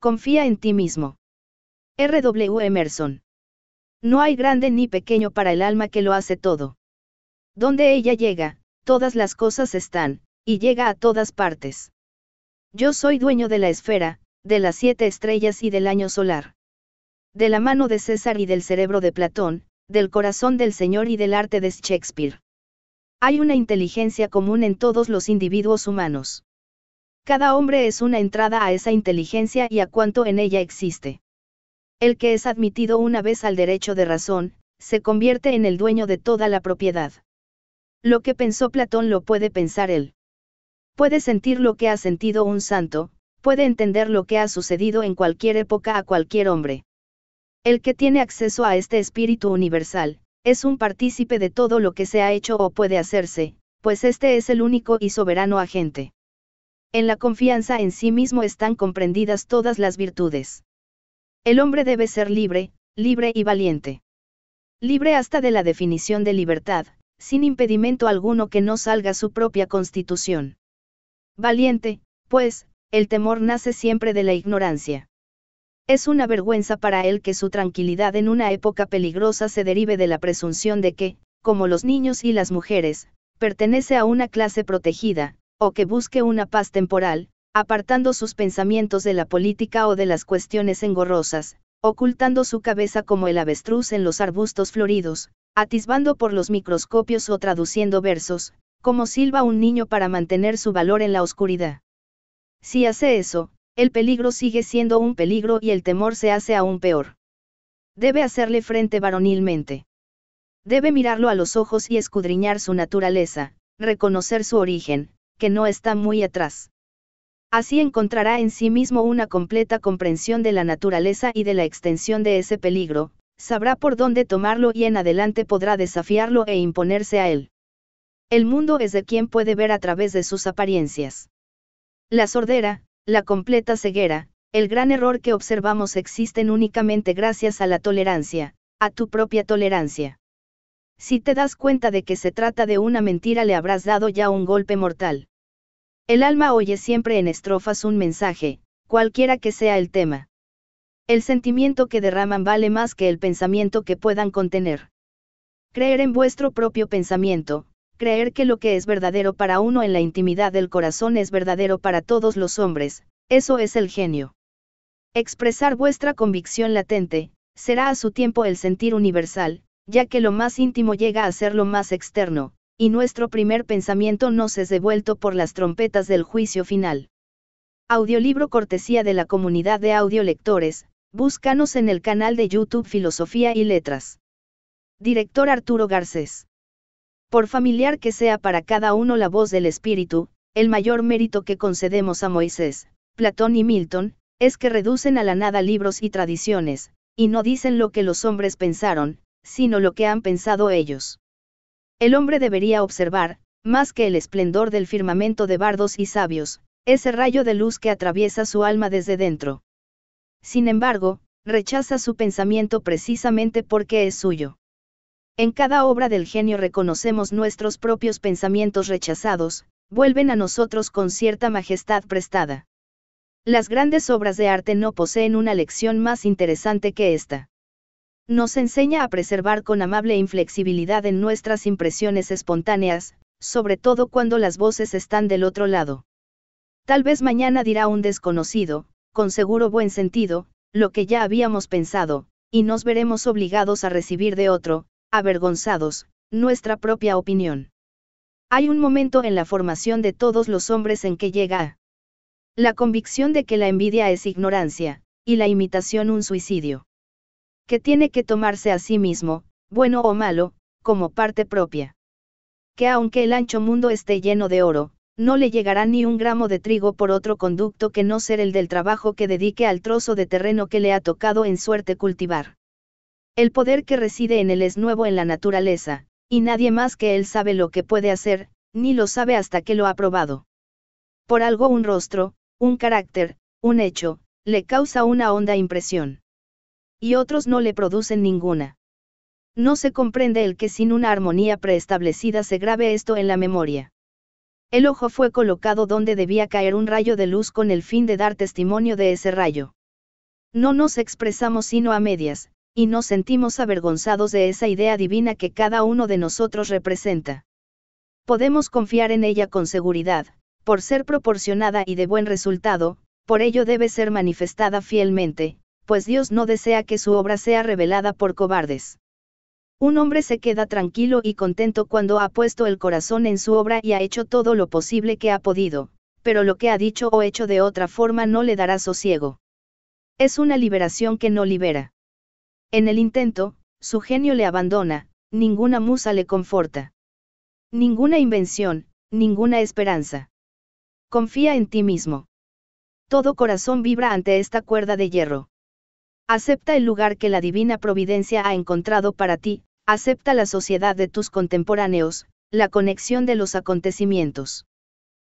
confía en ti mismo. R.W. Emerson. No hay grande ni pequeño para el alma que lo hace todo. Donde ella llega, todas las cosas están, y llega a todas partes. Yo soy dueño de la esfera, de las siete estrellas y del año solar. De la mano de César y del cerebro de Platón, del corazón del Señor y del arte de Shakespeare. Hay una inteligencia común en todos los individuos humanos. Cada hombre es una entrada a esa inteligencia y a cuanto en ella existe. El que es admitido una vez al derecho de razón, se convierte en el dueño de toda la propiedad. Lo que pensó Platón lo puede pensar él. Puede sentir lo que ha sentido un santo, puede entender lo que ha sucedido en cualquier época a cualquier hombre. El que tiene acceso a este espíritu universal, es un partícipe de todo lo que se ha hecho o puede hacerse, pues este es el único y soberano agente. En la confianza en sí mismo están comprendidas todas las virtudes. El hombre debe ser libre, libre y valiente. Libre hasta de la definición de libertad, sin impedimento alguno que no salga su propia constitución. Valiente, pues, el temor nace siempre de la ignorancia. Es una vergüenza para él que su tranquilidad en una época peligrosa se derive de la presunción de que, como los niños y las mujeres, pertenece a una clase protegida, o que busque una paz temporal, apartando sus pensamientos de la política o de las cuestiones engorrosas, ocultando su cabeza como el avestruz en los arbustos floridos, atisbando por los microscopios o traduciendo versos, como silba un niño para mantener su valor en la oscuridad. Si hace eso, el peligro sigue siendo un peligro y el temor se hace aún peor. Debe hacerle frente varonilmente. Debe mirarlo a los ojos y escudriñar su naturaleza, reconocer su origen, que no está muy atrás. Así encontrará en sí mismo una completa comprensión de la naturaleza y de la extensión de ese peligro, sabrá por dónde tomarlo y en adelante podrá desafiarlo e imponerse a él. El mundo es de quien puede ver a través de sus apariencias. La sordera, la completa ceguera, el gran error que observamos existen únicamente gracias a la tolerancia, a tu propia tolerancia. Si te das cuenta de que se trata de una mentira le habrás dado ya un golpe mortal. El alma oye siempre en estrofas un mensaje, cualquiera que sea el tema. El sentimiento que derraman vale más que el pensamiento que puedan contener. Creer en vuestro propio pensamiento, creer que lo que es verdadero para uno en la intimidad del corazón es verdadero para todos los hombres, eso es el genio. Expresar vuestra convicción latente, será a su tiempo el sentir universal, ya que lo más íntimo llega a ser lo más externo, y nuestro primer pensamiento nos es devuelto por las trompetas del juicio final. Audiolibro cortesía de la comunidad de audiolectores, búscanos en el canal de YouTube Filosofía y Letras. Director Arturo Garcés. Por familiar que sea para cada uno la voz del Espíritu, el mayor mérito que concedemos a Moisés, Platón y Milton, es que reducen a la nada libros y tradiciones, y no dicen lo que los hombres pensaron, sino lo que han pensado ellos. El hombre debería observar, más que el esplendor del firmamento de bardos y sabios, ese rayo de luz que atraviesa su alma desde dentro. Sin embargo, rechaza su pensamiento precisamente porque es suyo. En cada obra del genio reconocemos nuestros propios pensamientos rechazados, vuelven a nosotros con cierta majestad prestada. Las grandes obras de arte no poseen una lección más interesante que esta. Nos enseña a preservar con amable inflexibilidad en nuestras impresiones espontáneas, sobre todo cuando las voces están del otro lado. Tal vez mañana dirá un desconocido, con seguro buen sentido, lo que ya habíamos pensado, y nos veremos obligados a recibir de otro, avergonzados, nuestra propia opinión. Hay un momento en la formación de todos los hombres en que llega la convicción de que la envidia es ignorancia, y la imitación un suicidio. Que tiene que tomarse a sí mismo, bueno o malo, como parte propia. Que aunque el ancho mundo esté lleno de oro, no le llegará ni un gramo de trigo por otro conducto que no ser el del trabajo que dedique al trozo de terreno que le ha tocado en suerte cultivar. El poder que reside en él es nuevo en la naturaleza, y nadie más que él sabe lo que puede hacer, ni lo sabe hasta que lo ha probado. Por algo un rostro, un carácter, un hecho, le causa una honda impresión. Y otros no le producen ninguna. No se comprende el que sin una armonía preestablecida se grabe esto en la memoria. El ojo fue colocado donde debía caer un rayo de luz con el fin de dar testimonio de ese rayo. No nos expresamos sino a medias, y nos sentimos avergonzados de esa idea divina que cada uno de nosotros representa. Podemos confiar en ella con seguridad, por ser proporcionada y de buen resultado, por ello debe ser manifestada fielmente, pues Dios no desea que su obra sea revelada por cobardes. Un hombre se queda tranquilo y contento cuando ha puesto el corazón en su obra y ha hecho todo lo posible que ha podido, pero lo que ha dicho o hecho de otra forma no le dará sosiego. Es una liberación que no libera. En el intento, su genio le abandona, ninguna musa le conforta. Ninguna invención, ninguna esperanza. Confía en ti mismo. Todo corazón vibra ante esta cuerda de hierro. Acepta el lugar que la divina providencia ha encontrado para ti, acepta la sociedad de tus contemporáneos, la conexión de los acontecimientos.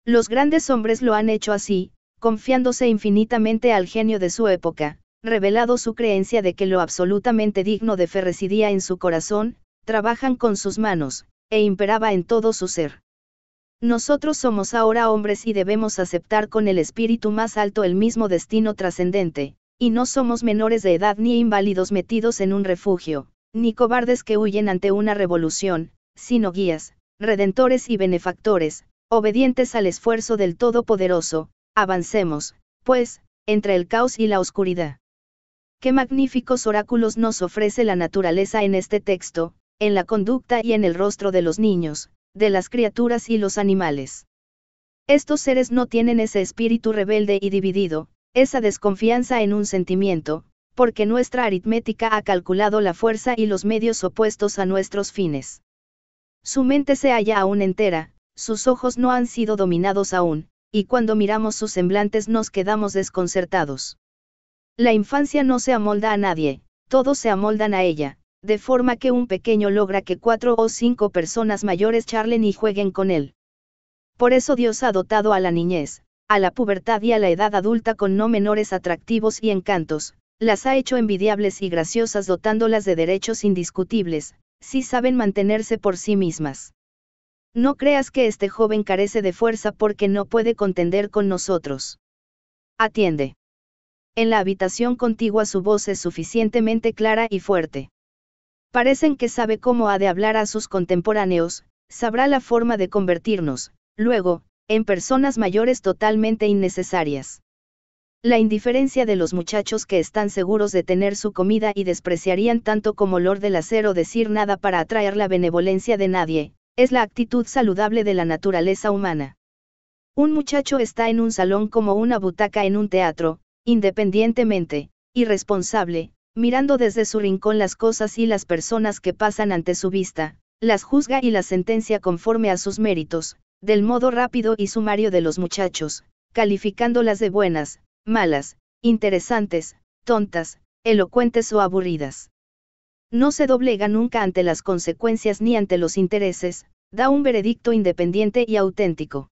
Los grandes hombres lo han hecho así, confiándose infinitamente al genio de su época, revelado su creencia de que lo absolutamente digno de fe residía en su corazón, trabajan con sus manos, e imperaba en todo su ser. Nosotros somos ahora hombres y debemos aceptar con el espíritu más alto el mismo destino trascendente, y no somos menores de edad ni inválidos metidos en un refugio, ni cobardes que huyen ante una revolución, sino guías, redentores y benefactores, obedientes al esfuerzo del Todopoderoso, avancemos, pues, entre el caos y la oscuridad. Qué magníficos oráculos nos ofrece la naturaleza en este texto, en la conducta y en el rostro de los niños, de las criaturas y los animales. Estos seres no tienen ese espíritu rebelde y dividido, esa desconfianza en un sentimiento, porque nuestra aritmética ha calculado la fuerza y los medios opuestos a nuestros fines. Su mente se halla aún entera, sus ojos no han sido dominados aún, y cuando miramos sus semblantes nos quedamos desconcertados. La infancia no se amolda a nadie, todos se amoldan a ella, de forma que un pequeño logra que cuatro o cinco personas mayores charlen y jueguen con él. Por eso Dios ha dotado a la niñez, a la pubertad y a la edad adulta con no menores atractivos y encantos, las ha hecho envidiables y graciosas dotándolas de derechos indiscutibles, si saben mantenerse por sí mismas. No creas que este joven carece de fuerza porque no puede contender con nosotros. Atiende. En la habitación contigua su voz es suficientemente clara y fuerte. Parecen que sabe cómo ha de hablar a sus contemporáneos, sabrá la forma de convertirnos, luego, en personas mayores totalmente innecesarias. La indiferencia de los muchachos que están seguros de tener su comida y despreciarían tanto como olor del acero decir nada para atraer la benevolencia de nadie, es la actitud saludable de la naturaleza humana. Un muchacho está en un salón como una butaca en un teatro, independientemente, irresponsable, mirando desde su rincón las cosas y las personas que pasan ante su vista, las juzga y las sentencia conforme a sus méritos, del modo rápido y sumario de los muchachos, calificándolas de buenas, malas, interesantes, tontas, elocuentes o aburridas. No se doblega nunca ante las consecuencias ni ante los intereses, da un veredicto independiente y auténtico.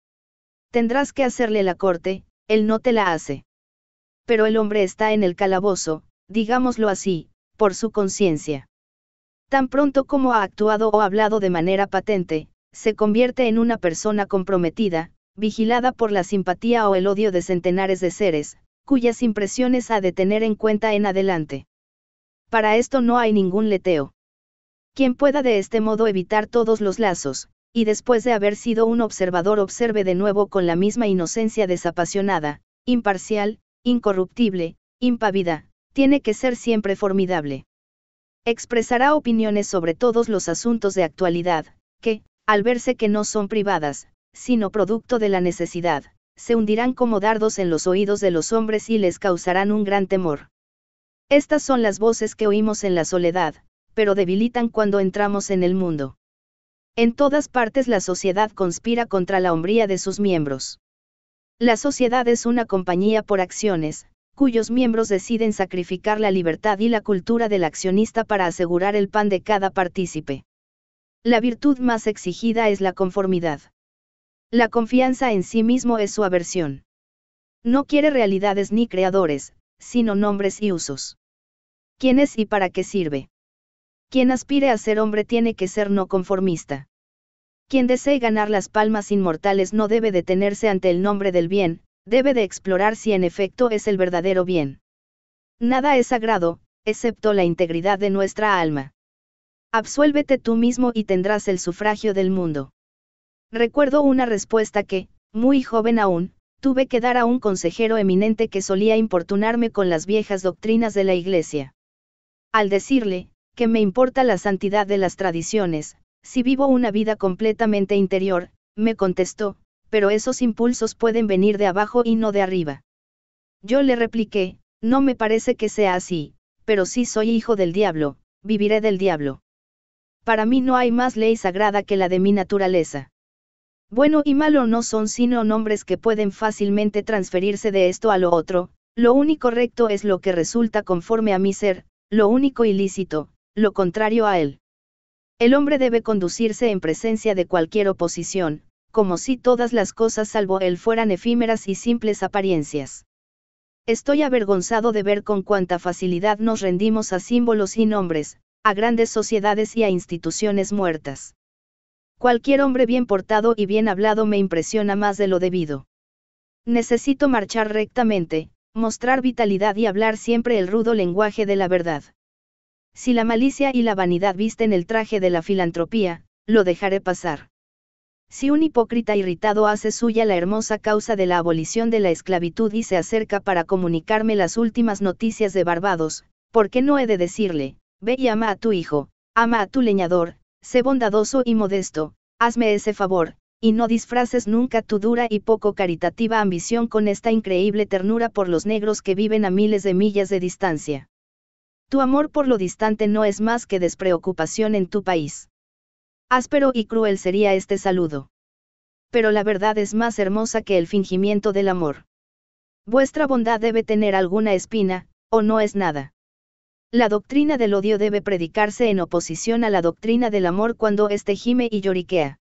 Tendrás que hacerle la corte, él no te la hace. Pero el hombre está en el calabozo, digámoslo así, por su conciencia. Tan pronto como ha actuado o hablado de manera patente, se convierte en una persona comprometida, vigilada por la simpatía o el odio de centenares de seres, cuyas impresiones ha de tener en cuenta en adelante. Para esto no hay ningún leteo. Quien pueda de este modo evitar todos los lazos, y después de haber sido un observador observe de nuevo con la misma inocencia desapasionada, imparcial, incorruptible, impávida, tiene que ser siempre formidable. Expresará opiniones sobre todos los asuntos de actualidad, que, al verse que no son privadas, sino producto de la necesidad, se hundirán como dardos en los oídos de los hombres y les causarán un gran temor. Estas son las voces que oímos en la soledad, pero debilitan cuando entramos en el mundo. En todas partes la sociedad conspira contra la hombría de sus miembros. La sociedad es una compañía por acciones, cuyos miembros deciden sacrificar la libertad y la cultura del accionista para asegurar el pan de cada partícipe. La virtud más exigida es la conformidad. La confianza en sí mismo es su aversión. No quiere realidades ni creadores, sino nombres y usos. ¿Quién es y para qué sirve? Quien aspire a ser hombre tiene que ser no conformista. Quien desee ganar las palmas inmortales no debe detenerse ante el nombre del bien, debe de explorar si en efecto es el verdadero bien. Nada es sagrado, excepto la integridad de nuestra alma. Absuélvete tú mismo y tendrás el sufragio del mundo. Recuerdo una respuesta que, muy joven aún, tuve que dar a un consejero eminente que solía importunarme con las viejas doctrinas de la Iglesia. Al decirle, que me importa la santidad de las tradiciones, si vivo una vida completamente interior, me contestó, pero esos impulsos pueden venir de abajo y no de arriba. Yo le repliqué, no me parece que sea así, pero si soy hijo del diablo, viviré del diablo. Para mí no hay más ley sagrada que la de mi naturaleza. Bueno y malo no son sino nombres que pueden fácilmente transferirse de esto a lo otro, lo único recto es lo que resulta conforme a mi ser, lo único ilícito, lo contrario a él. El hombre debe conducirse en presencia de cualquier oposición, como si todas las cosas salvo él fueran efímeras y simples apariencias. Estoy avergonzado de ver con cuánta facilidad nos rendimos a símbolos y nombres, a grandes sociedades y a instituciones muertas. Cualquier hombre bien portado y bien hablado me impresiona más de lo debido. Necesito marchar rectamente, mostrar vitalidad y hablar siempre el rudo lenguaje de la verdad. Si la malicia y la vanidad visten el traje de la filantropía, lo dejaré pasar. Si un hipócrita irritado hace suya la hermosa causa de la abolición de la esclavitud y se acerca para comunicarme las últimas noticias de Barbados, ¿por qué no he de decirle, ve y ama a tu hijo, ama a tu leñador, sé bondadoso y modesto, hazme ese favor, y no disfraces nunca tu dura y poco caritativa ambición con esta increíble ternura por los negros que viven a miles de millas de distancia. Tu amor por lo distante no es más que despreocupación en tu país. Áspero y cruel sería este saludo. Pero la verdad es más hermosa que el fingimiento del amor. Vuestra bondad debe tener alguna espina, o no es nada. La doctrina del odio debe predicarse en oposición a la doctrina del amor cuando éste gime y lloriquea.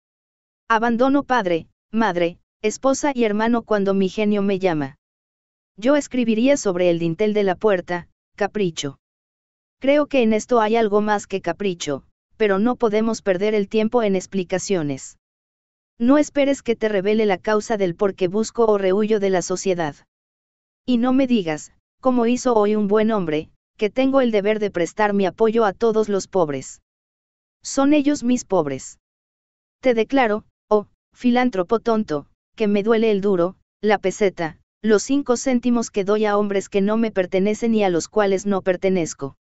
Abandono padre, madre, esposa y hermano cuando mi genio me llama. Yo escribiría sobre el dintel de la puerta, capricho. Creo que en esto hay algo más que capricho, pero no podemos perder el tiempo en explicaciones. No esperes que te revele la causa del por qué busco o rehuyo de la sociedad. Y no me digas, como hizo hoy un buen hombre, que tengo el deber de prestar mi apoyo a todos los pobres. Son ellos mis pobres. Te declaro, oh, filántropo tonto, que me duele el duro, la peseta, los cinco céntimos que doy a hombres que no me pertenecen y a los cuales no pertenezco.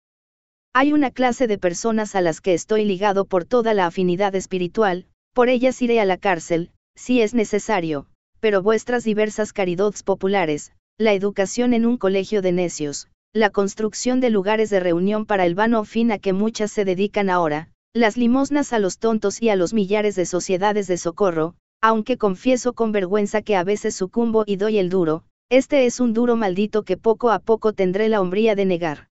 Hay una clase de personas a las que estoy ligado por toda la afinidad espiritual, por ellas iré a la cárcel, si es necesario, pero vuestras diversas caridades populares, la educación en un colegio de necios, la construcción de lugares de reunión para el vano fin a que muchas se dedican ahora, las limosnas a los tontos y a los millares de sociedades de socorro, aunque confieso con vergüenza que a veces sucumbo y doy el duro, este es un duro maldito que poco a poco tendré la hombría de negar.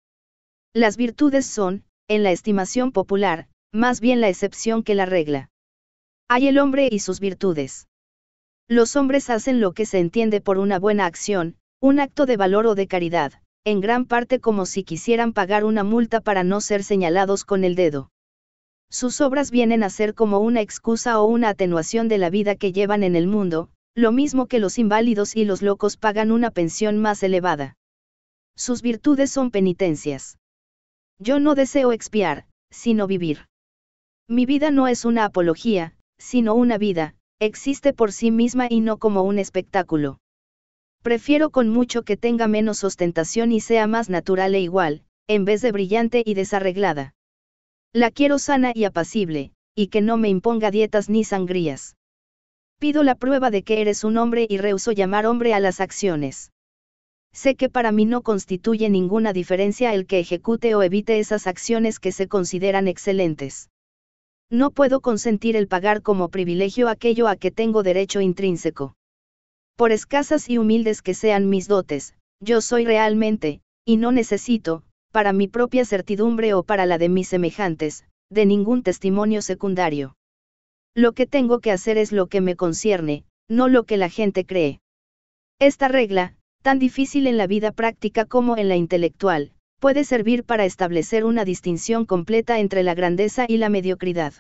Las virtudes son, en la estimación popular, más bien la excepción que la regla. Hay el hombre y sus virtudes. Los hombres hacen lo que se entiende por una buena acción, un acto de valor o de caridad, en gran parte como si quisieran pagar una multa para no ser señalados con el dedo. Sus obras vienen a ser como una excusa o una atenuación de la vida que llevan en el mundo, lo mismo que los inválidos y los locos pagan una pensión más elevada. Sus virtudes son penitencias. Yo no deseo expiar, sino vivir. Mi vida no es una apología, sino una vida, existe por sí misma y no como un espectáculo. Prefiero con mucho que tenga menos ostentación y sea más natural e igual, en vez de brillante y desarreglada. La quiero sana y apacible, y que no me imponga dietas ni sangrías. Pido la prueba de que eres un hombre y rehuso llamar hombre a las acciones. Sé que para mí no constituye ninguna diferencia el que ejecute o evite esas acciones que se consideran excelentes. No puedo consentir el pagar como privilegio aquello a que tengo derecho intrínseco. Por escasas y humildes que sean mis dotes, yo soy realmente, y no necesito, para mi propia certidumbre o para la de mis semejantes, de ningún testimonio secundario. Lo que tengo que hacer es lo que me concierne, no lo que la gente cree. Esta regla, tan difícil en la vida práctica como en la intelectual, puede servir para establecer una distinción completa entre la grandeza y la mediocridad.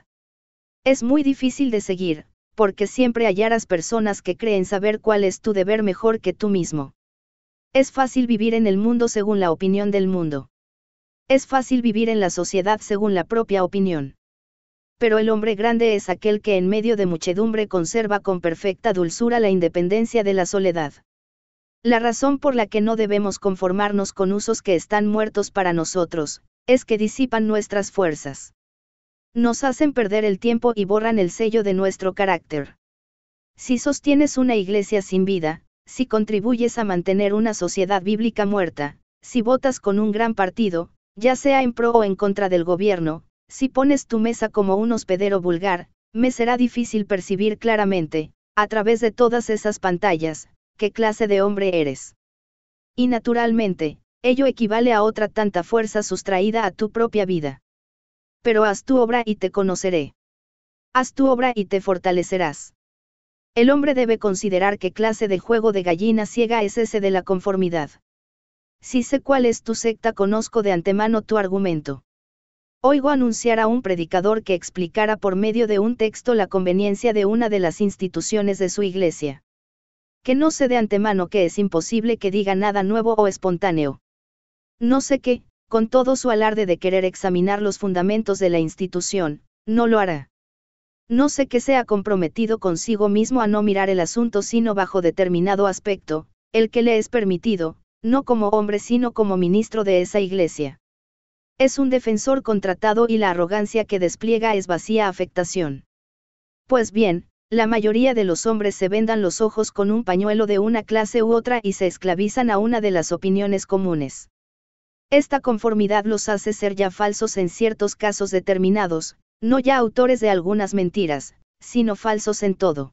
Es muy difícil de seguir, porque siempre hallarás personas que creen saber cuál es tu deber mejor que tú mismo. Es fácil vivir en el mundo según la opinión del mundo. Es fácil vivir en la sociedad según la propia opinión. Pero el hombre grande es aquel que en medio de muchedumbre conserva con perfecta dulzura la independencia de la soledad. La razón por la que no debemos conformarnos con usos que están muertos para nosotros, es que disipan nuestras fuerzas. Nos hacen perder el tiempo y borran el sello de nuestro carácter. Si sostienes una iglesia sin vida, si contribuyes a mantener una sociedad bíblica muerta, si votas con un gran partido, ya sea en pro o en contra del gobierno, si pones tu mesa como un hospedero vulgar, me será difícil percibir claramente, a través de todas esas pantallas, qué clase de hombre eres. Y naturalmente, ello equivale a otra tanta fuerza sustraída a tu propia vida. Pero haz tu obra y te conoceré. Haz tu obra y te fortalecerás. El hombre debe considerar qué clase de juego de gallina ciega es ese de la conformidad. Si sé cuál es tu secta, conozco de antemano tu argumento. Oigo anunciar a un predicador que explicara por medio de un texto la conveniencia de una de las instituciones de su iglesia. Que no sé de antemano que es imposible que diga nada nuevo o espontáneo. No sé qué, con todo su alarde de querer examinar los fundamentos de la institución, no lo hará. No sé que sea comprometido consigo mismo a no mirar el asunto sino bajo determinado aspecto, el que le es permitido, no como hombre sino como ministro de esa iglesia. Es un defensor contratado y la arrogancia que despliega es vacía afectación. Pues bien, la mayoría de los hombres se vendan los ojos con un pañuelo de una clase u otra y se esclavizan a una de las opiniones comunes. Esta conformidad los hace ser ya falsos en ciertos casos determinados, no ya autores de algunas mentiras, sino falsos en todo.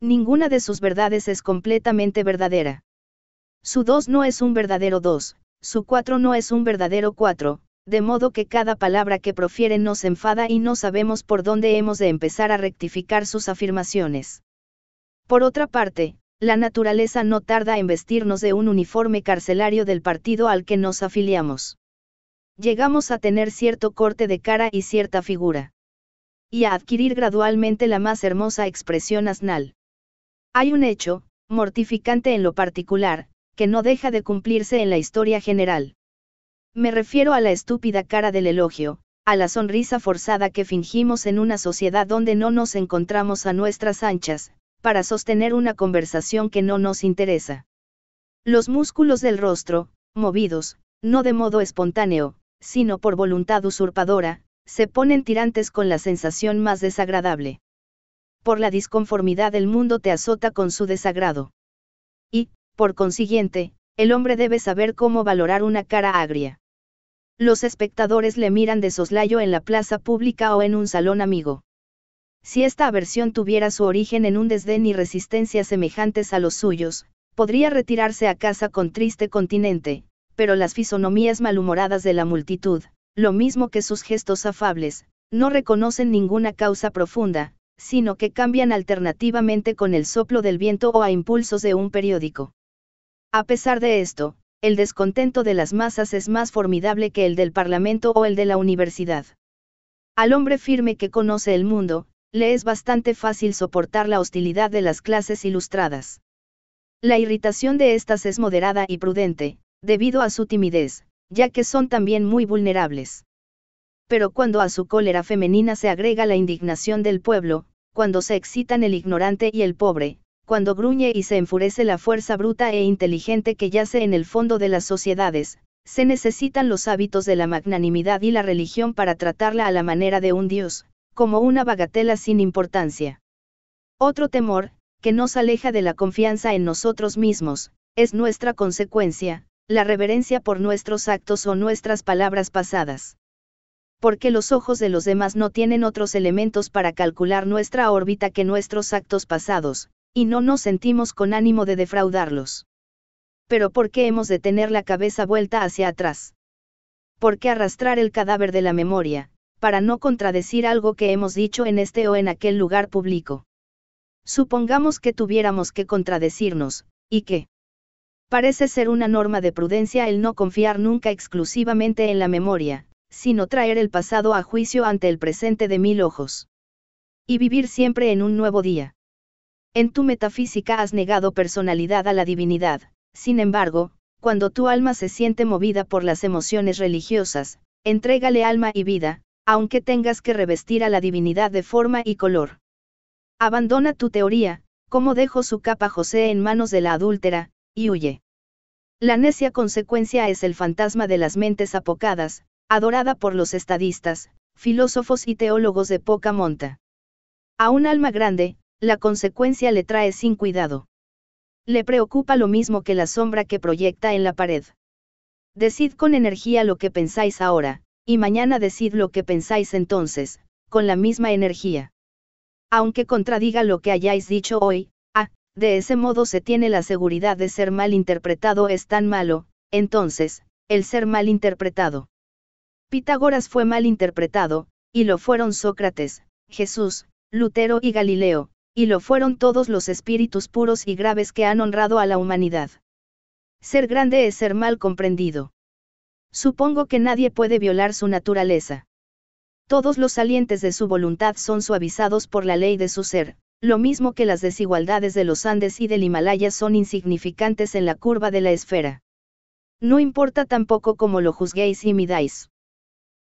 Ninguna de sus verdades es completamente verdadera. Su 2 no es un verdadero 2, su 4 no es un verdadero 4, de modo que cada palabra que profieren nos enfada y no sabemos por dónde hemos de empezar a rectificar sus afirmaciones. Por otra parte, la naturaleza no tarda en vestirnos de un uniforme carcelario del partido al que nos afiliamos. Llegamos a tener cierto corte de cara y cierta figura. Y a adquirir gradualmente la más hermosa expresión asnal. Hay un hecho, mortificante en lo particular, que no deja de cumplirse en la historia general. Me refiero a la estúpida cara del elogio, a la sonrisa forzada que fingimos en una sociedad donde no nos encontramos a nuestras anchas, para sostener una conversación que no nos interesa. Los músculos del rostro, movidos, no de modo espontáneo, sino por voluntad usurpadora, se ponen tirantes con la sensación más desagradable. Por la disconformidad el mundo te azota con su desagrado. Y, por consiguiente, el hombre debe saber cómo valorar una cara agria. Los espectadores le miran de soslayo en la plaza pública o en un salón amigo. Si esta aversión tuviera su origen en un desdén y resistencia semejantes a los suyos, podría retirarse a casa con triste continente, pero las fisonomías malhumoradas de la multitud, lo mismo que sus gestos afables, no reconocen ninguna causa profunda, sino que cambian alternativamente con el soplo del viento o a impulsos de un periódico. A pesar de esto, el descontento de las masas es más formidable que el del Parlamento o el de la universidad. Al hombre firme que conoce el mundo, le es bastante fácil soportar la hostilidad de las clases ilustradas. La irritación de estas es moderada y prudente, debido a su timidez, ya que son también muy vulnerables. Pero cuando a su cólera femenina se agrega la indignación del pueblo, cuando se excitan el ignorante y el pobre, cuando gruñe y se enfurece la fuerza bruta e inteligente que yace en el fondo de las sociedades, se necesitan los hábitos de la magnanimidad y la religión para tratarla a la manera de un Dios, como una bagatela sin importancia. Otro temor, que nos aleja de la confianza en nosotros mismos, es nuestra consecuencia, la reverencia por nuestros actos o nuestras palabras pasadas. Porque los ojos de los demás no tienen otros elementos para calcular nuestra órbita que nuestros actos pasados, y no nos sentimos con ánimo de defraudarlos. Pero ¿por qué hemos de tener la cabeza vuelta hacia atrás? ¿Por qué arrastrar el cadáver de la memoria, para no contradecir algo que hemos dicho en este o en aquel lugar público? Supongamos que tuviéramos que contradecirnos, y que parece ser una norma de prudencia el no confiar nunca exclusivamente en la memoria, sino traer el pasado a juicio ante el presente de mil ojos. Y vivir siempre en un nuevo día. En tu metafísica has negado personalidad a la divinidad, sin embargo, cuando tu alma se siente movida por las emociones religiosas, entrégale alma y vida, aunque tengas que revestir a la divinidad de forma y color. Abandona tu teoría, como dejó su capa José en manos de la adúltera, y huye. La necia consecuencia es el fantasma de las mentes apocadas, adorada por los estadistas, filósofos y teólogos de poca monta. A un alma grande, la consecuencia le trae sin cuidado. Le preocupa lo mismo que la sombra que proyecta en la pared. Decid con energía lo que pensáis ahora, y mañana decid lo que pensáis entonces, con la misma energía. Aunque contradiga lo que hayáis dicho hoy, ah, de ese modo se tiene la seguridad de ser mal interpretado es tan malo, entonces, el ser mal interpretado. Pitágoras fue mal interpretado, y lo fueron Sócrates, Jesús, Lutero y Galileo, y lo fueron todos los espíritus puros y graves que han honrado a la humanidad. Ser grande es ser mal comprendido. Supongo que nadie puede violar su naturaleza. Todos los salientes de su voluntad son suavizados por la ley de su ser, lo mismo que las desigualdades de los Andes y del Himalaya son insignificantes en la curva de la esfera. No importa tampoco cómo lo juzguéis y midáis.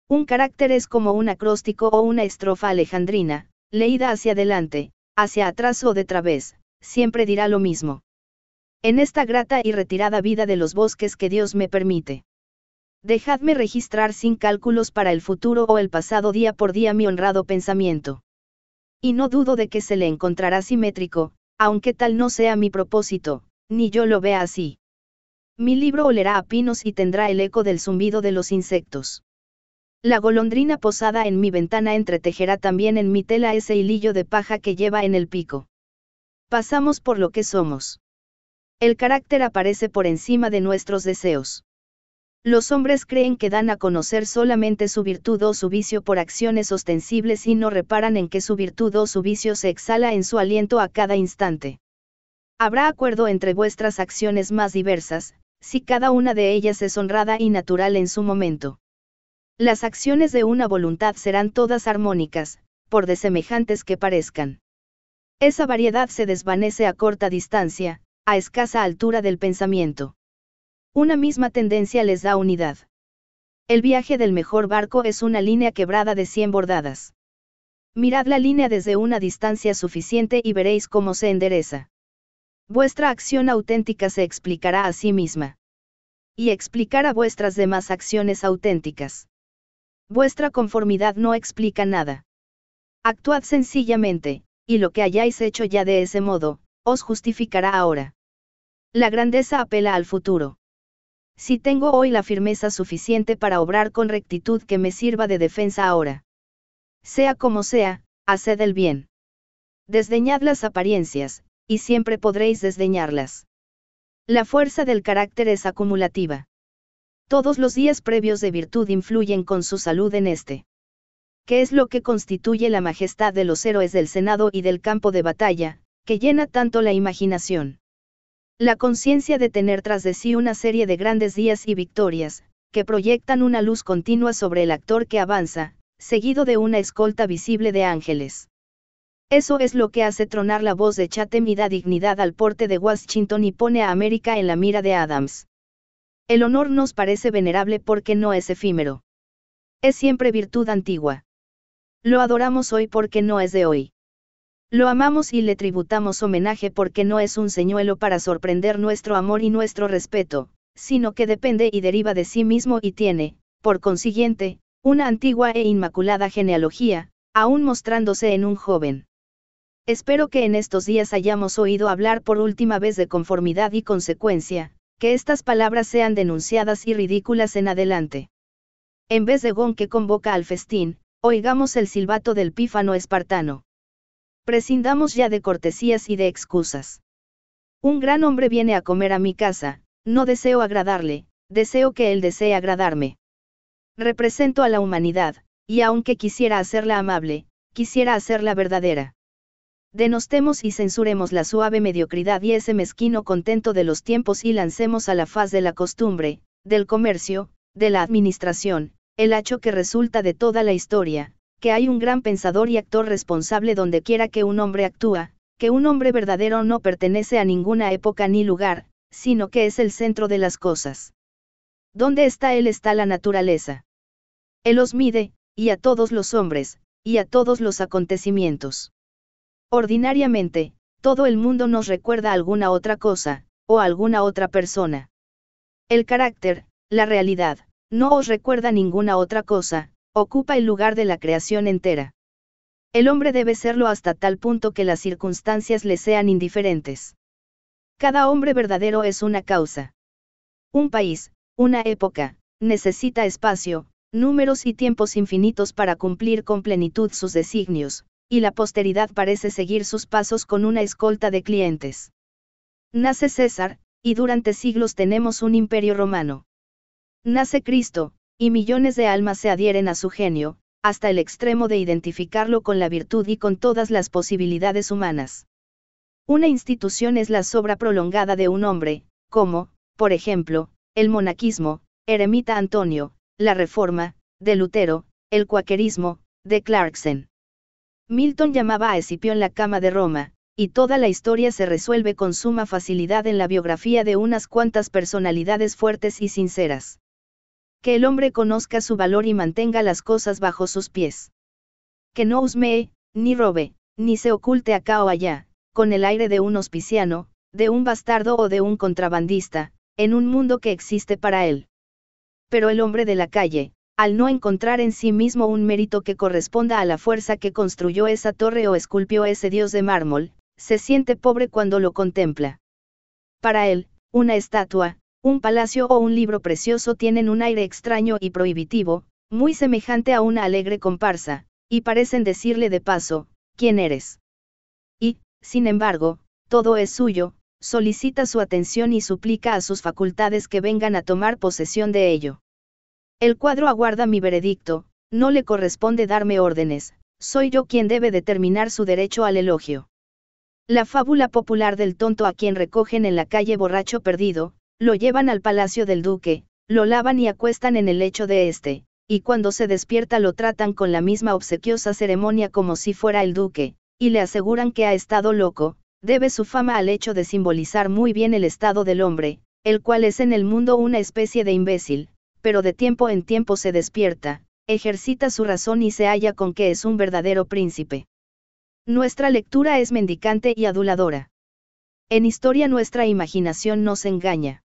Un carácter es como un acróstico o una estrofa alejandrina, leída hacia adelante, hacia atrás o de través, siempre dirá lo mismo. En esta grata y retirada vida de los bosques que Dios me permite. Dejadme registrar sin cálculos para el futuro o el pasado día por día mi honrado pensamiento. Y no dudo de que se le encontrará simétrico, aunque tal no sea mi propósito, ni yo lo vea así. Mi libro olerá a pinos y tendrá el eco del zumbido de los insectos. La golondrina posada en mi ventana entretejerá también en mi tela ese hilillo de paja que lleva en el pico. Pasamos por lo que somos. El carácter aparece por encima de nuestros deseos. Los hombres creen que dan a conocer solamente su virtud o su vicio por acciones ostensibles y no reparan en que su virtud o su vicio se exhala en su aliento a cada instante. Habrá acuerdo entre vuestras acciones más diversas, si cada una de ellas es honrada y natural en su momento. Las acciones de una voluntad serán todas armónicas, por desemejantes que parezcan. Esa variedad se desvanece a corta distancia, a escasa altura del pensamiento. Una misma tendencia les da unidad. El viaje del mejor barco es una línea quebrada de 100 bordadas. Mirad la línea desde una distancia suficiente y veréis cómo se endereza. Vuestra acción auténtica se explicará a sí misma. Y explicará vuestras demás acciones auténticas. Vuestra conformidad no explica nada. Actuad sencillamente, y lo que hayáis hecho ya de ese modo, os justificará ahora. La grandeza apela al futuro. Si tengo hoy la firmeza suficiente para obrar con rectitud que me sirva de defensa ahora. Sea como sea, haced el bien. Desdeñad las apariencias, y siempre podréis desdeñarlas. La fuerza del carácter es acumulativa. Todos los días previos de virtud influyen con su salud en este. ¿Qué es lo que constituye la majestad de los héroes del Senado y del campo de batalla, que llena tanto la imaginación? La conciencia de tener tras de sí una serie de grandes días y victorias, que proyectan una luz continua sobre el actor que avanza, seguido de una escolta visible de ángeles. Eso es lo que hace tronar la voz de Chatham y da dignidad al porte de Washington y pone a América en la mira de Adams. El honor nos parece venerable porque no es efímero. Es siempre virtud antigua. Lo adoramos hoy porque no es de hoy. Lo amamos y le tributamos homenaje porque no es un señuelo para sorprender nuestro amor y nuestro respeto, sino que depende y deriva de sí mismo y tiene, por consiguiente, una antigua e inmaculada genealogía, aún mostrándose en un joven. Espero que en estos días hayamos oído hablar por última vez de conformidad y consecuencia, que estas palabras sean denunciadas y ridículas en adelante. En vez de gon que convoca al festín, oigamos el silbato del pífano espartano. Prescindamos ya de cortesías y de excusas. Un gran hombre viene a comer a mi casa, no deseo agradarle, deseo que él desee agradarme. Represento a la humanidad, y aunque quisiera hacerla amable, quisiera hacerla verdadera. Denostemos y censuremos la suave mediocridad y ese mezquino contento de los tiempos y lancemos a la faz de la costumbre, del comercio, de la administración, el hacho que resulta de toda la historia, que hay un gran pensador y actor responsable donde quiera que un hombre actúa, que un hombre verdadero no pertenece a ninguna época ni lugar, sino que es el centro de las cosas. Donde está Él está la naturaleza. Él os mide, y a todos los hombres, y a todos los acontecimientos. Ordinariamente, todo el mundo nos recuerda alguna otra cosa, o alguna otra persona. El carácter, la realidad, no os recuerda ninguna otra cosa, ocupa el lugar de la creación entera. El hombre debe serlo hasta tal punto que las circunstancias le sean indiferentes. Cada hombre verdadero es una causa. Un país, una época, necesita espacio, números y tiempos infinitos para cumplir con plenitud sus designios, y la posteridad parece seguir sus pasos con una escolta de clientes. Nace César, y durante siglos tenemos un imperio romano. Nace Cristo, y millones de almas se adhieren a su genio, hasta el extremo de identificarlo con la virtud y con todas las posibilidades humanas. Una institución es la sobra prolongada de un hombre, como, por ejemplo, el monaquismo, Eremita Antonio, la Reforma, de Lutero, el cuaquerismo, de Clarkson. Milton llamaba a Escipión la cama de Roma, y toda la historia se resuelve con suma facilidad en la biografía de unas cuantas personalidades fuertes y sinceras. Que el hombre conozca su valor y mantenga las cosas bajo sus pies. Que no husmee, ni robe, ni se oculte acá o allá, con el aire de un hospiciano, de un bastardo o de un contrabandista, en un mundo que existe para él. Pero el hombre de la calle, al no encontrar en sí mismo un mérito que corresponda a la fuerza que construyó esa torre o esculpió ese dios de mármol, se siente pobre cuando lo contempla. Para él, una estatua, un palacio o un libro precioso tienen un aire extraño y prohibitivo, muy semejante a una alegre comparsa, y parecen decirle de paso, ¿quién eres? Y, sin embargo, todo es suyo, solicita su atención y suplica a sus facultades que vengan a tomar posesión de ello. El cuadro aguarda mi veredicto, no le corresponde darme órdenes, soy yo quien debe determinar su derecho al elogio. La fábula popular del tonto a quien recogen en la calle borracho perdido, lo llevan al palacio del duque, lo lavan y acuestan en el lecho de este, y cuando se despierta lo tratan con la misma obsequiosa ceremonia como si fuera el duque, y le aseguran que ha estado loco, debe su fama al hecho de simbolizar muy bien el estado del hombre, el cual es en el mundo una especie de imbécil, pero de tiempo en tiempo se despierta, ejercita su razón y se halla con que es un verdadero príncipe. Nuestra lectura es mendicante y aduladora. En historia nuestra imaginación nos engaña.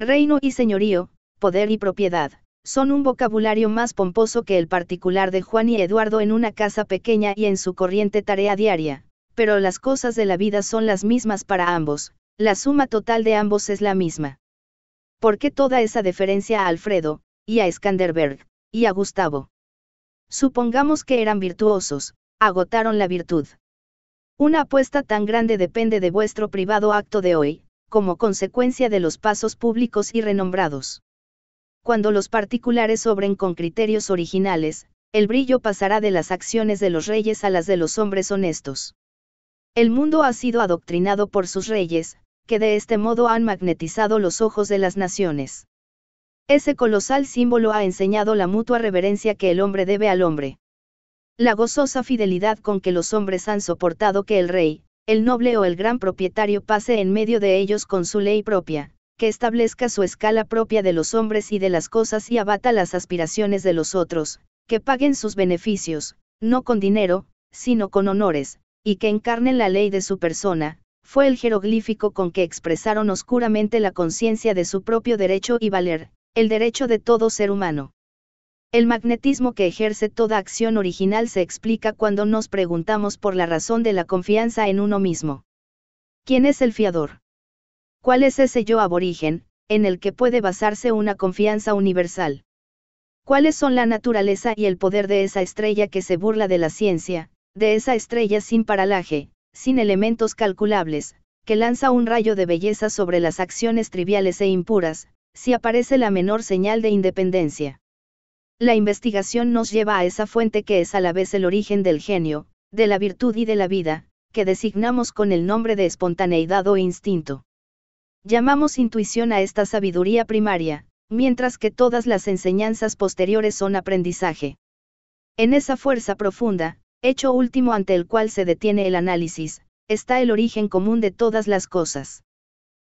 Reino y señorío, poder y propiedad, son un vocabulario más pomposo que el particular de Juan y Eduardo en una casa pequeña y en su corriente tarea diaria, pero las cosas de la vida son las mismas para ambos, la suma total de ambos es la misma. ¿Por qué toda esa deferencia a Alfredo, y a Skanderberg, y a Gustavo? Supongamos que eran virtuosos, agotaron la virtud. Una apuesta tan grande depende de vuestro privado acto de hoy, como consecuencia de los pasos públicos y renombrados. Cuando los particulares obren con criterios originales, el brillo pasará de las acciones de los reyes a las de los hombres honestos. El mundo ha sido adoctrinado por sus reyes, que de este modo han magnetizado los ojos de las naciones. Ese colosal símbolo ha enseñado la mutua reverencia que el hombre debe al hombre. La gozosa fidelidad con que los hombres han soportado que el rey, el noble o el gran propietario pase en medio de ellos con su ley propia, que establezca su escala propia de los hombres y de las cosas y abata las aspiraciones de los otros, que paguen sus beneficios, no con dinero, sino con honores, y que encarnen la ley de su persona, fue el jeroglífico con que expresaron oscuramente la conciencia de su propio derecho y valer, el derecho de todo ser humano. El magnetismo que ejerce toda acción original se explica cuando nos preguntamos por la razón de la confianza en uno mismo. ¿Quién es el fiador? ¿Cuál es ese yo aborigen, en el que puede basarse una confianza universal? ¿Cuáles son la naturaleza y el poder de esa estrella que se burla de la ciencia, de esa estrella sin paralaje, sin elementos calculables, que lanza un rayo de belleza sobre las acciones triviales e impuras, si aparece la menor señal de independencia? La investigación nos lleva a esa fuente que es a la vez el origen del genio, de la virtud y de la vida, que designamos con el nombre de espontaneidad o instinto. Llamamos intuición a esta sabiduría primaria, mientras que todas las enseñanzas posteriores son aprendizaje. En esa fuerza profunda, hecho último ante el cual se detiene el análisis, está el origen común de todas las cosas.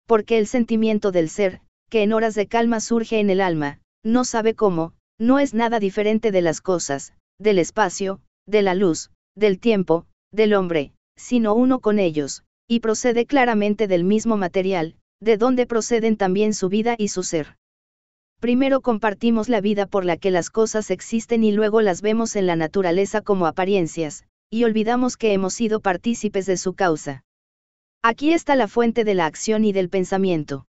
porque el sentimiento del ser, que en horas de calma surge en el alma, no sabe cómo, no es nada diferente de las cosas, del espacio, de la luz, del tiempo, del hombre, sino uno con ellos, y procede claramente del mismo material, de donde proceden también su vida y su ser. Primero compartimos la vida por la que las cosas existen y luego las vemos en la naturaleza como apariencias, y olvidamos que hemos sido partícipes de su causa. Aquí está la fuente de la acción y del pensamiento.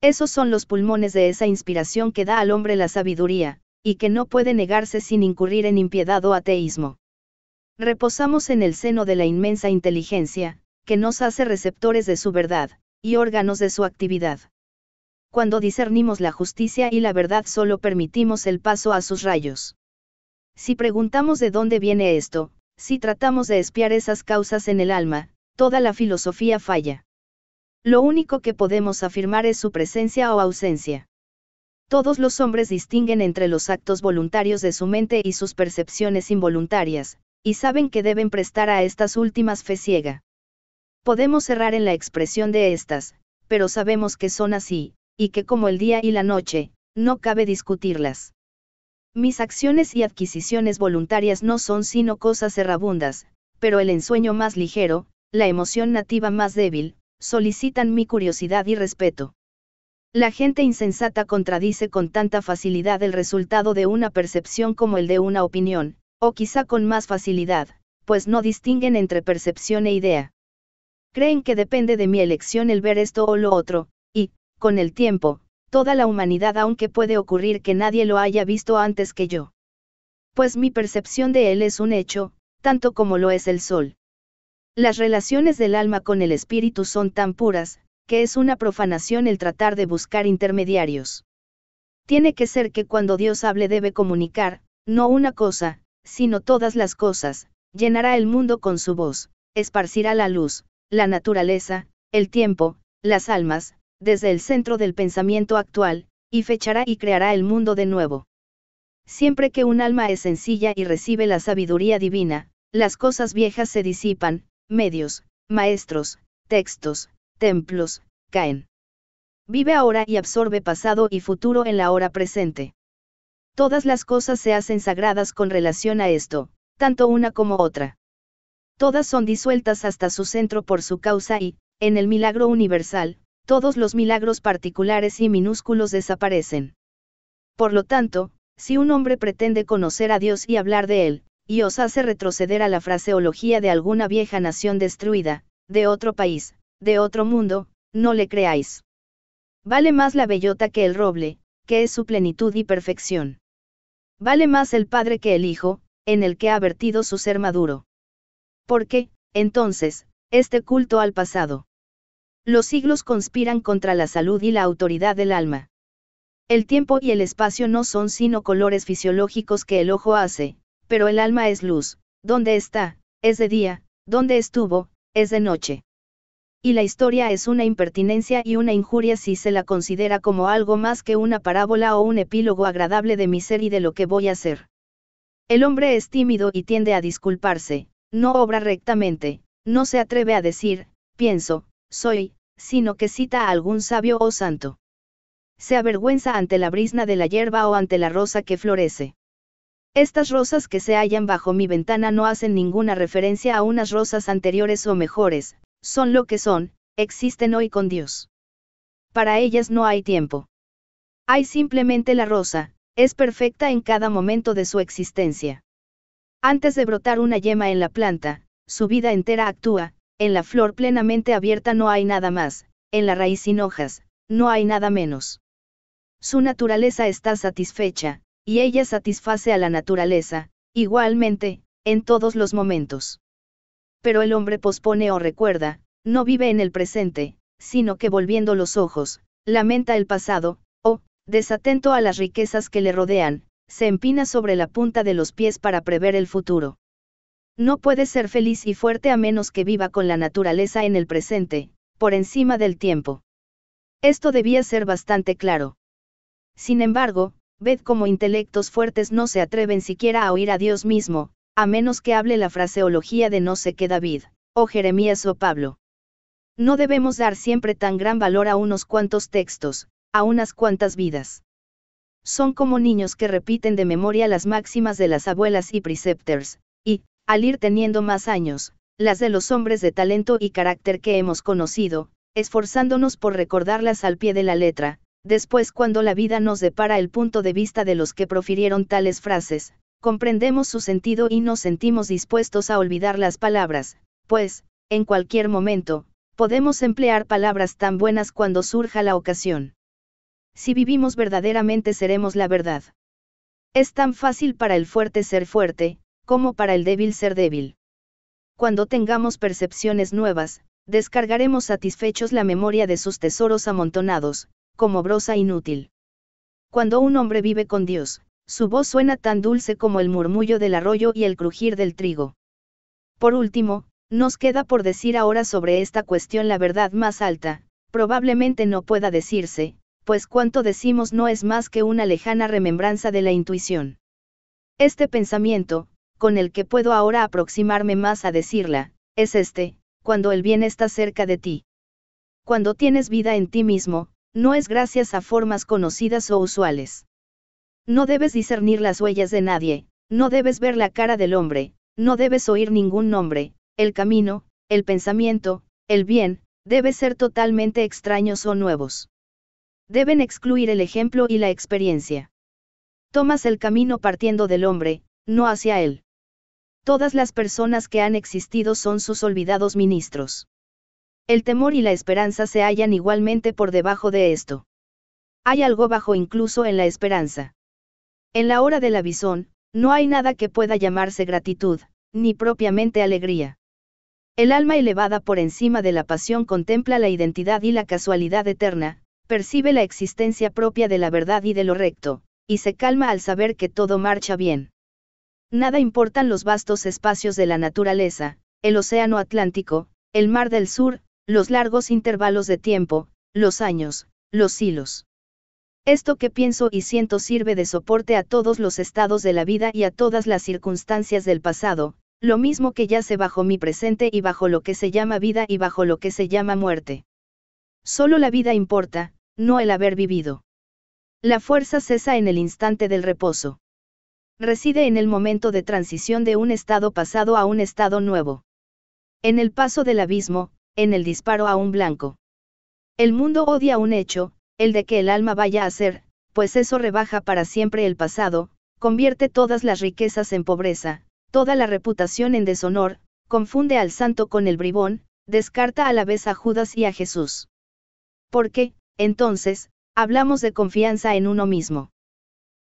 Esos son los pulmones de esa inspiración que da al hombre la sabiduría, y que no puede negarse sin incurrir en impiedad o ateísmo. Reposamos en el seno de la inmensa inteligencia, que nos hace receptores de su verdad, y órganos de su actividad. Cuando discernimos la justicia y la verdad solo permitimos el paso a sus rayos. Si preguntamos de dónde viene esto, si tratamos de espiar esas causas en el alma, toda la filosofía falla. Lo único que podemos afirmar es su presencia o ausencia. Todos los hombres distinguen entre los actos voluntarios de su mente y sus percepciones involuntarias, y saben que deben prestar a estas últimas fe ciega. Podemos errar en la expresión de estas, pero sabemos que son así, y que como el día y la noche, no cabe discutirlas. Mis acciones y adquisiciones voluntarias no son sino cosas errabundas, pero el ensueño más ligero, la emoción nativa más débil, solicitan mi curiosidad y respeto. La gente insensata contradice con tanta facilidad el resultado de una percepción como el de una opinión, o quizá con más facilidad, pues no distinguen entre percepción e idea. Creen que depende de mi elección el ver esto o lo otro, y, con el tiempo, toda la humanidad aunque puede ocurrir que nadie lo haya visto antes que yo. Pues mi percepción de él es un hecho, tanto como lo es el sol. Las relaciones del alma con el espíritu son tan puras, que es una profanación el tratar de buscar intermediarios. Tiene que ser que cuando Dios hable debe comunicar, no una cosa, sino todas las cosas, llenará el mundo con su voz, esparcirá la luz, la naturaleza, el tiempo, las almas, desde el centro del pensamiento actual, y fechará y creará el mundo de nuevo. Siempre que un alma es sencilla y recibe la sabiduría divina, las cosas viejas se disipan, medios, maestros, textos, templos, caen. Vive ahora y absorbe pasado y futuro en la hora presente. Todas las cosas se hacen sagradas con relación a esto, tanto una como otra. Todas son disueltas hasta su centro por su causa y, en el milagro universal, todos los milagros particulares y minúsculos desaparecen. Por lo tanto, si un hombre pretende conocer a Dios y hablar de él, y os hace retroceder a la fraseología de alguna vieja nación destruida, de otro país, de otro mundo, no le creáis. Vale más la bellota que el roble, que es su plenitud y perfección. Vale más el Padre que el Hijo, en el que ha vertido su ser maduro. Porque, entonces, este culto al pasado. Los siglos conspiran contra la salud y la autoridad del alma. El tiempo y el espacio no son sino colores fisiológicos que el ojo hace, pero el alma es luz, donde está, es de día, donde estuvo, es de noche. Y la historia es una impertinencia y una injuria si se la considera como algo más que una parábola o un epílogo agradable de mi ser y de lo que voy a ser. El hombre es tímido y tiende a disculparse, no obra rectamente, no se atreve a decir, pienso, soy, sino que cita a algún sabio o santo. Se avergüenza ante la brisna de la hierba o ante la rosa que florece. Estas rosas que se hallan bajo mi ventana no hacen ninguna referencia a unas rosas anteriores o mejores, son lo que son, existen hoy con Dios. Para ellas no hay tiempo. Hay simplemente la rosa, es perfecta en cada momento de su existencia. Antes de brotar una yema en la planta, su vida entera actúa, en la flor plenamente abierta no hay nada más, en la raíz sin hojas, no hay nada menos. Su naturaleza está satisfecha, y ella satisface a la naturaleza, igualmente, en todos los momentos. Pero el hombre pospone o recuerda, no vive en el presente, sino que volviendo los ojos, lamenta el pasado, o, desatento a las riquezas que le rodean, se empina sobre la punta de los pies para prever el futuro. No puede ser feliz y fuerte a menos que viva con la naturaleza en el presente, por encima del tiempo. Esto debía ser bastante claro. Sin embargo, ved cómo intelectos fuertes no se atreven siquiera a oír a Dios mismo, a menos que hable la fraseología de no sé qué David, o Jeremías o Pablo. no debemos dar siempre tan gran valor a unos cuantos textos, a unas cuantas vidas. Son como niños que repiten de memoria las máximas de las abuelas y preceptors, y, al ir teniendo más años, las de los hombres de talento y carácter que hemos conocido, esforzándonos por recordarlas al pie de la letra, después cuando la vida nos depara el punto de vista de los que profirieron tales frases, comprendemos su sentido y nos sentimos dispuestos a olvidar las palabras, pues, en cualquier momento, podemos emplear palabras tan buenas cuando surja la ocasión. Si vivimos verdaderamente seremos la verdad. Es tan fácil para el fuerte ser fuerte, como para el débil ser débil. Cuando tengamos percepciones nuevas, descargaremos satisfechos la memoria de sus tesoros amontonados, como brosa inútil. Cuando un hombre vive con Dios, su voz suena tan dulce como el murmullo del arroyo y el crujir del trigo. Por último, nos queda por decir ahora sobre esta cuestión la verdad más alta, probablemente no pueda decirse, pues cuanto decimos no es más que una lejana remembranza de la intuición. Este pensamiento, con el que puedo ahora aproximarme más a decirla, es este, cuando el bien está cerca de ti. Cuando tienes vida en ti mismo, no es gracias a formas conocidas o usuales. No debes discernir las huellas de nadie, no debes ver la cara del hombre, no debes oír ningún nombre, el camino, el pensamiento, el bien, debe ser totalmente extraños o nuevos deben excluir el ejemplo y la experiencia. Tomas el camino partiendo del hombre, no hacia él. Todas las personas que han existido son sus olvidados ministros. El temor y la esperanza se hallan igualmente por debajo de esto. Hay algo bajo incluso en la esperanza. En la hora del avisón, no hay nada que pueda llamarse gratitud, ni propiamente alegría. El alma elevada por encima de la pasión contempla la identidad y la casualidad eterna, percibe la existencia propia de la verdad y de lo recto, y se calma al saber que todo marcha bien. Nada importan los vastos espacios de la naturaleza, el océano Atlántico, el mar del sur, los largos intervalos de tiempo, los años, los hilos. Esto que pienso y siento sirve de soporte a todos los estados de la vida y a todas las circunstancias del pasado, lo mismo que yace bajo mi presente y bajo lo que se llama vida y bajo lo que se llama muerte. Solo la vida importa, no el haber vivido. La fuerza cesa en el instante del reposo. Reside en el momento de transición de un estado pasado a un estado nuevo. En el paso del abismo, en el disparo a un blanco. El mundo odia un hecho, el de que el alma vaya a ser, pues eso rebaja para siempre el pasado, convierte todas las riquezas en pobreza, toda la reputación en deshonor, confunde al santo con el bribón, descarta a la vez a Judas y a Jesús. Porque, entonces, hablamos de confianza en uno mismo.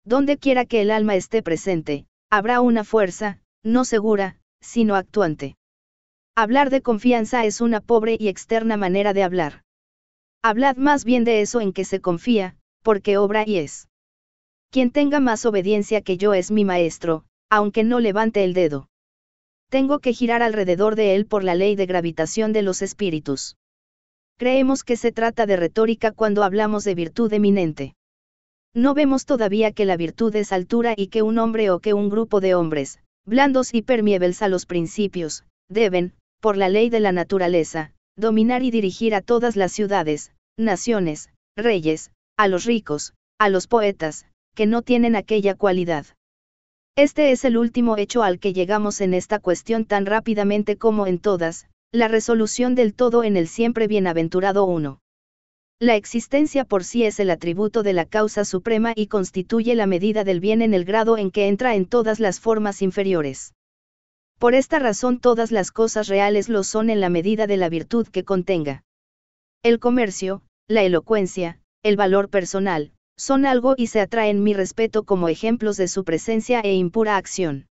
Donde quiera que el alma esté presente, habrá una fuerza, no segura, sino actuante. Hablar de confianza es una pobre y externa manera de hablar. Hablad más bien de eso en que se confía, porque obra y es. Quien tenga más obediencia que yo es mi maestro, aunque no levante el dedo. Tengo que girar alrededor de él por la ley de gravitación de los espíritus. Creemos que se trata de retórica cuando hablamos de virtud eminente. No vemos todavía que la virtud es altura y que un hombre o que un grupo de hombres, blandos y permiebles a los principios, deben, por la ley de la naturaleza, dominar y dirigir a todas las ciudades, naciones, reyes, a los ricos, a los poetas, que no tienen aquella cualidad. Este es el último hecho al que llegamos en esta cuestión tan rápidamente como en todas, la resolución del todo en el siempre bienaventurado uno. La existencia por sí es el atributo de la causa suprema y constituye la medida del bien en el grado en que entra en todas las formas inferiores. Por esta razón todas las cosas reales lo son en la medida de la virtud que contenga. El comercio, la elocuencia, el valor personal, son algo y se atraen mi respeto como ejemplos de su presencia e impura acción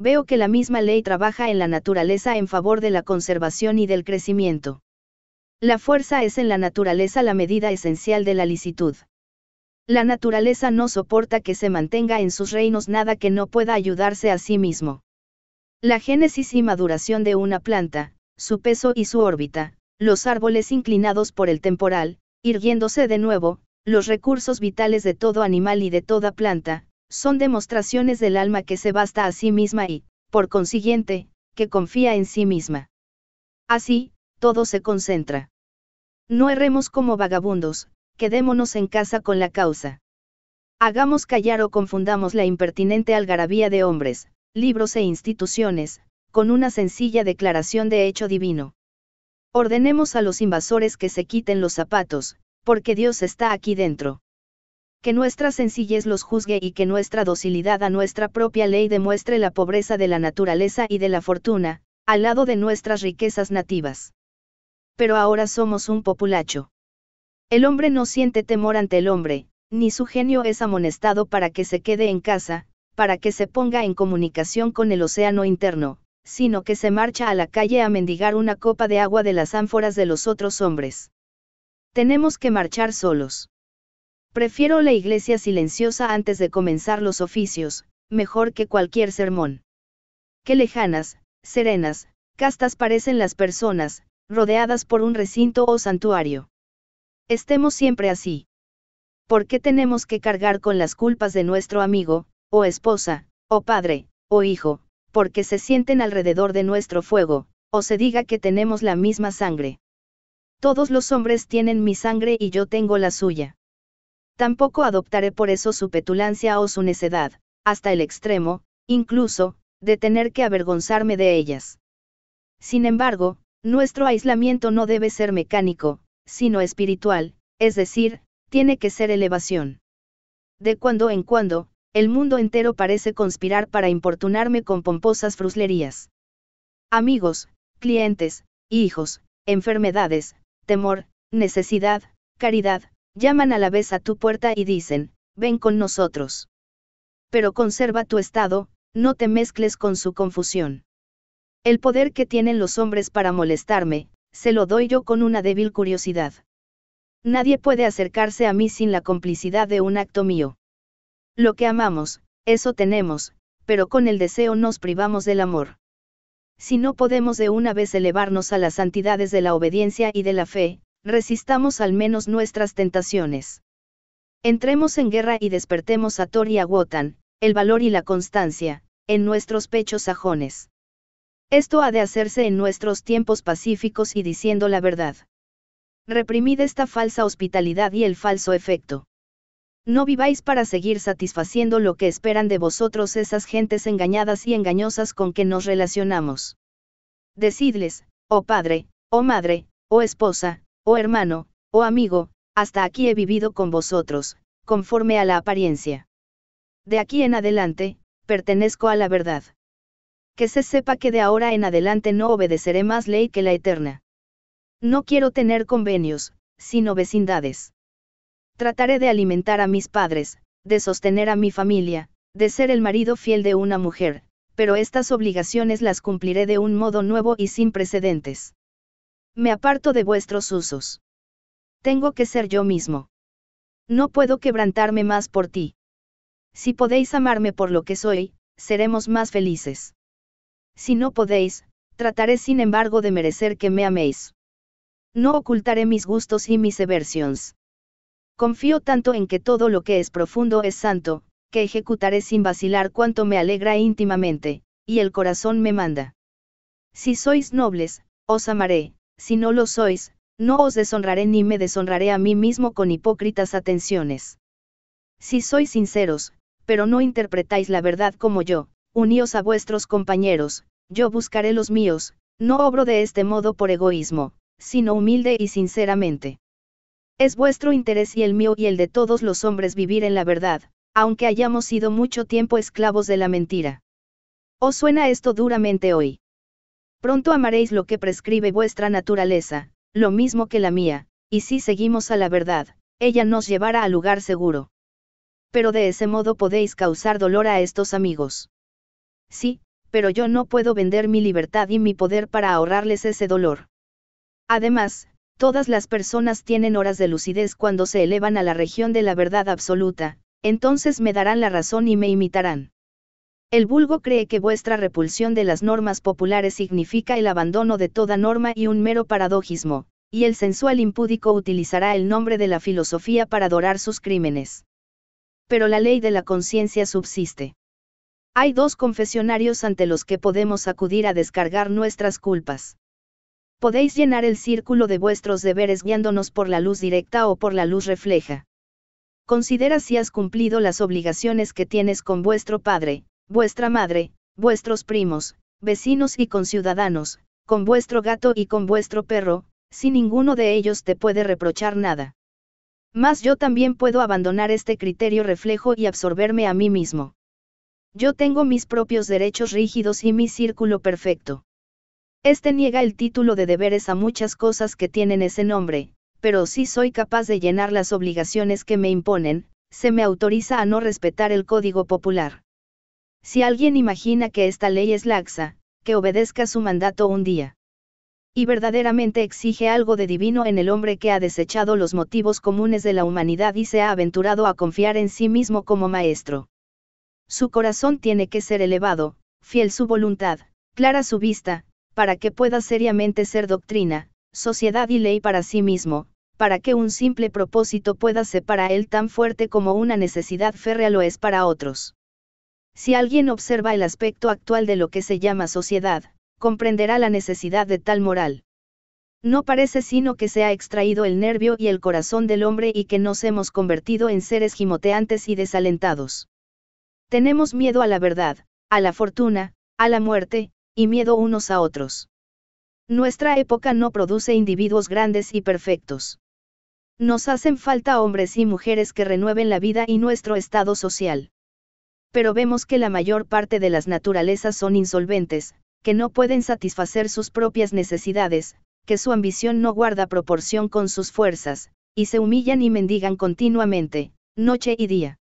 veo que la misma ley trabaja en la naturaleza en favor de la conservación y del crecimiento. La fuerza es en la naturaleza la medida esencial de la licitud. La naturaleza no soporta que se mantenga en sus reinos nada que no pueda ayudarse a sí mismo. La génesis y maduración de una planta, su peso y su órbita, los árboles inclinados por el temporal, irguiéndose de nuevo, los recursos vitales de todo animal y de toda planta, son demostraciones del alma que se basta a sí misma y, por consiguiente, que confía en sí misma. Así, todo se concentra. No erremos como vagabundos, quedémonos en casa con la causa. Hagamos callar o confundamos la impertinente algarabía de hombres, libros e instituciones, con una sencilla declaración de hecho divino. Ordenemos a los invasores que se quiten los zapatos, porque Dios está aquí dentro. Que nuestra sencillez los juzgue y que nuestra docilidad a nuestra propia ley demuestre la pobreza de la naturaleza y de la fortuna, al lado de nuestras riquezas nativas. Pero ahora somos un populacho. El hombre no siente temor ante el hombre, ni su genio es amonestado para que se quede en casa, para que se ponga en comunicación con el océano interno, sino que se marcha a la calle a mendigar una copa de agua de las ánforas de los otros hombres. Tenemos que marchar solos. Prefiero la iglesia silenciosa antes de comenzar los oficios, mejor que cualquier sermón. Qué lejanas, serenas, castas parecen las personas, rodeadas por un recinto o santuario. Estemos siempre así. ¿Por qué tenemos que cargar con las culpas de nuestro amigo, o esposa, o padre, o hijo, porque se sienten alrededor de nuestro fuego, o se diga que tenemos la misma sangre? Todos los hombres tienen mi sangre y yo tengo la suya. Tampoco adoptaré por eso su petulancia o su necedad, hasta el extremo, incluso, de tener que avergonzarme de ellas. Sin embargo, nuestro aislamiento no debe ser mecánico, sino espiritual, es decir, tiene que ser elevación. De cuando en cuando, el mundo entero parece conspirar para importunarme con pomposas fruslerías. Amigos, clientes, hijos, enfermedades, temor, necesidad, caridad, llaman a la vez a tu puerta y dicen, ven con nosotros. Pero conserva tu estado, no te mezcles con su confusión. El poder que tienen los hombres para molestarme, se lo doy yo con una débil curiosidad. Nadie puede acercarse a mí sin la complicidad de un acto mío. Lo que amamos, eso tenemos, pero con el deseo nos privamos del amor. Si no podemos de una vez elevarnos a las santidades de la obediencia y de la fe, resistamos al menos nuestras tentaciones. Entremos en guerra y despertemos a Thor y a Wotan, el valor y la constancia, en nuestros pechos sajones. Esto ha de hacerse en nuestros tiempos pacíficos y diciendo la verdad. Reprimid esta falsa hospitalidad y el falso efecto. No viváis para seguir satisfaciendo lo que esperan de vosotros esas gentes engañadas y engañosas con que nos relacionamos. Decidles, oh padre, oh madre, oh esposa, oh hermano, oh amigo, hasta aquí he vivido con vosotros, conforme a la apariencia. De aquí en adelante, pertenezco a la verdad. Que se sepa que de ahora en adelante no obedeceré más ley que la eterna. No quiero tener convenios, sino vecindades. Trataré de alimentar a mis padres, de sostener a mi familia, de ser el marido fiel de una mujer, pero estas obligaciones las cumpliré de un modo nuevo y sin precedentes. Me aparto de vuestros usos. Tengo que ser yo mismo. No puedo quebrantarme más por ti. Si podéis amarme por lo que soy, seremos más felices. Si no podéis, trataré sin embargo de merecer que me améis. No ocultaré mis gustos y mis aversiones. Confío tanto en que todo lo que es profundo es santo, que ejecutaré sin vacilar cuanto me alegra íntimamente, y el corazón me manda. Si sois nobles, os amaré, si no lo sois, no os deshonraré ni me deshonraré a mí mismo con hipócritas atenciones. Si sois sinceros, pero no interpretáis la verdad como yo, uníos a vuestros compañeros, yo buscaré los míos, no obro de este modo por egoísmo, sino humilde y sinceramente. Es vuestro interés y el mío y el de todos los hombres vivir en la verdad, aunque hayamos sido mucho tiempo esclavos de la mentira. ¿Os suena esto duramente hoy? Pronto amaréis lo que prescribe vuestra naturaleza, lo mismo que la mía, y si seguimos a la verdad, ella nos llevará al lugar seguro. Pero de ese modo podéis causar dolor a estos amigos. Sí, pero yo no puedo vender mi libertad y mi poder para ahorrarles ese dolor. Además, todas las personas tienen horas de lucidez cuando se elevan a la región de la verdad absoluta, entonces me darán la razón y me imitarán. El vulgo cree que vuestra repulsión de las normas populares significa el abandono de toda norma y un mero paradojismo, y el sensual impúdico utilizará el nombre de la filosofía para adorar sus crímenes. Pero la ley de la conciencia subsiste. Hay dos confesionarios ante los que podemos acudir a descargar nuestras culpas. Podéis llenar el círculo de vuestros deberes guiándonos por la luz directa o por la luz refleja. Considera si has cumplido las obligaciones que tienes con vuestro padre, vuestra madre, vuestros primos, vecinos y conciudadanos, con vuestro gato y con vuestro perro, si ninguno de ellos te puede reprochar nada. Mas yo también puedo abandonar este criterio reflejo y absorberme a mí mismo. Yo tengo mis propios derechos rígidos y mi círculo perfecto. Este niega el título de deberes a muchas cosas que tienen ese nombre, pero si soy capaz de llenar las obligaciones que me imponen, se me autoriza a no respetar el código popular. Si alguien imagina que esta ley es laxa, que obedezca su mandato un día. Y verdaderamente exige algo de divino en el hombre que ha desechado los motivos comunes de la humanidad y se ha aventurado a confiar en sí mismo como maestro. Su corazón tiene que ser elevado, fiel su voluntad, clara su vista, para que pueda seriamente ser doctrina, sociedad y ley para sí mismo, para que un simple propósito pueda ser para él tan fuerte como una necesidad férrea lo es para otros. Si alguien observa el aspecto actual de lo que se llama sociedad, comprenderá la necesidad de tal moral. No parece sino que se ha extraído el nervio y el corazón del hombre y que nos hemos convertido en seres gimoteantes y desalentados. Tenemos miedo a la verdad, a la fortuna, a la muerte, y miedo unos a otros. Nuestra época no produce individuos grandes y perfectos. Nos hacen falta hombres y mujeres que renueven la vida y nuestro estado social. Pero vemos que la mayor parte de las naturalezas son insolventes, que no pueden satisfacer sus propias necesidades, que su ambición no guarda proporción con sus fuerzas, y se humillan y mendigan continuamente, noche y día.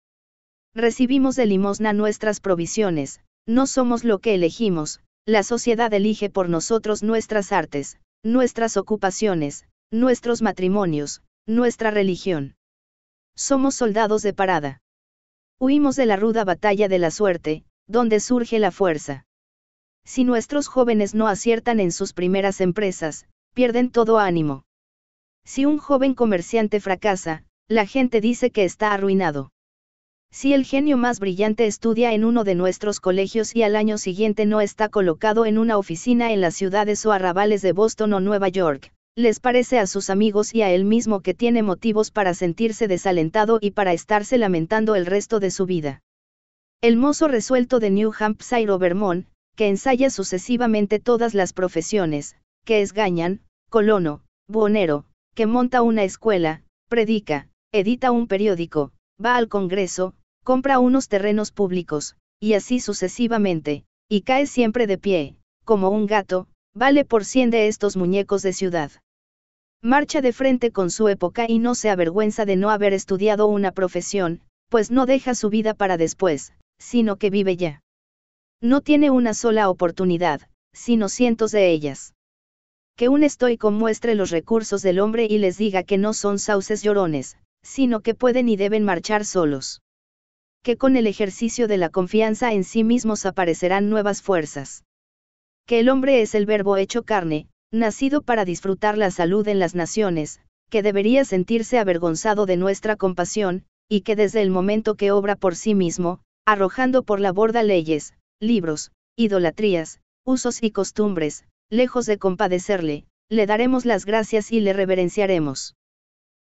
Recibimos de limosna nuestras provisiones, no somos lo que elegimos, la sociedad elige por nosotros nuestras artes, nuestras ocupaciones, nuestros matrimonios, nuestra religión. Somos soldados de parada. Huimos de la ruda batalla de la suerte, donde surge la fuerza. Si nuestros jóvenes no aciertan en sus primeras empresas, pierden todo ánimo. Si un joven comerciante fracasa, la gente dice que está arruinado. Si el genio más brillante estudia en uno de nuestros colegios y al año siguiente no está colocado en una oficina en las ciudades o arrabales de Boston o Nueva York, les parece a sus amigos y a él mismo que tiene motivos para sentirse desalentado y para estarse lamentando el resto de su vida. El mozo resuelto de New Hampshire o Vermont, que ensaya sucesivamente todas las profesiones, que es gañan, colono, buonero, que monta una escuela, predica, edita un periódico, va al Congreso, compra unos terrenos públicos, y así sucesivamente, y cae siempre de pie, como un gato, vale por cien de estos muñecos de ciudad. Marcha de frente con su época y no se avergüenza de no haber estudiado una profesión, pues no deja su vida para después, sino que vive ya. No tiene una sola oportunidad, sino cientos de ellas. Que un estoico muestre los recursos del hombre y les diga que no son sauces llorones, sino que pueden y deben marchar solos. Que con el ejercicio de la confianza en sí mismos aparecerán nuevas fuerzas. Que el hombre es el verbo hecho carne, nacido para disfrutar la salud en las naciones, que debería sentirse avergonzado de nuestra compasión, y que desde el momento que obra por sí mismo, arrojando por la borda leyes, libros, idolatrías, usos y costumbres, lejos de compadecerle, le daremos las gracias y le reverenciaremos.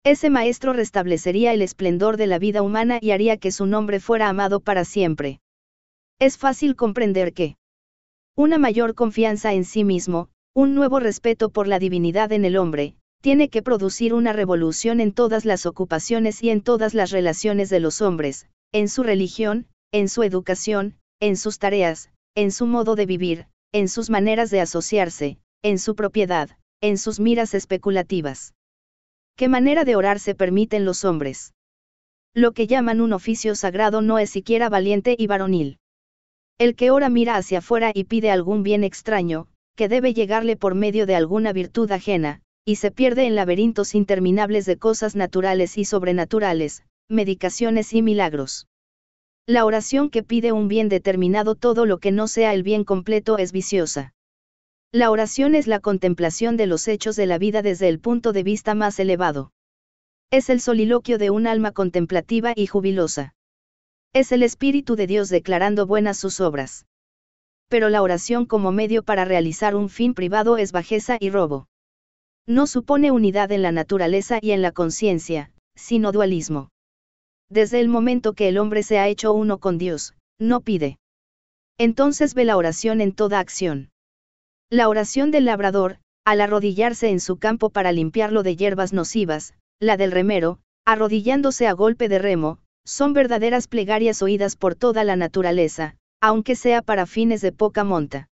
Ese maestro restablecería el esplendor de la vida humana y haría que su nombre fuera amado para siempre. Es fácil comprender que una mayor confianza en sí mismo, un nuevo respeto por la divinidad en el hombre, tiene que producir una revolución en todas las ocupaciones y en todas las relaciones de los hombres, en su religión, en su educación, en sus tareas, en su modo de vivir, en sus maneras de asociarse, en su propiedad, en sus miras especulativas. ¿Qué manera de orar se permiten los hombres? Lo que llaman un oficio sagrado no es siquiera valiente y varonil. El que ora mira hacia afuera y pide algún bien extraño, que debe llegarle por medio de alguna virtud ajena, y se pierde en laberintos interminables de cosas naturales y sobrenaturales, medicaciones y milagros. La oración que pide un bien determinado todo lo que no sea el bien completo es viciosa. La oración es la contemplación de los hechos de la vida desde el punto de vista más elevado. Es el soliloquio de un alma contemplativa y jubilosa. Es el Espíritu de Dios declarando buenas sus obras. Pero la oración como medio para realizar un fin privado es bajeza y robo. no supone unidad en la naturaleza y en la conciencia, sino dualismo. Desde el momento que el hombre se ha hecho uno con Dios, no pide. Entonces ve la oración en toda acción. La oración del labrador, al arrodillarse en su campo para limpiarlo de hierbas nocivas, la del remero, arrodillándose a golpe de remo, son verdaderas plegarias oídas por toda la naturaleza, aunque sea para fines de poca monta.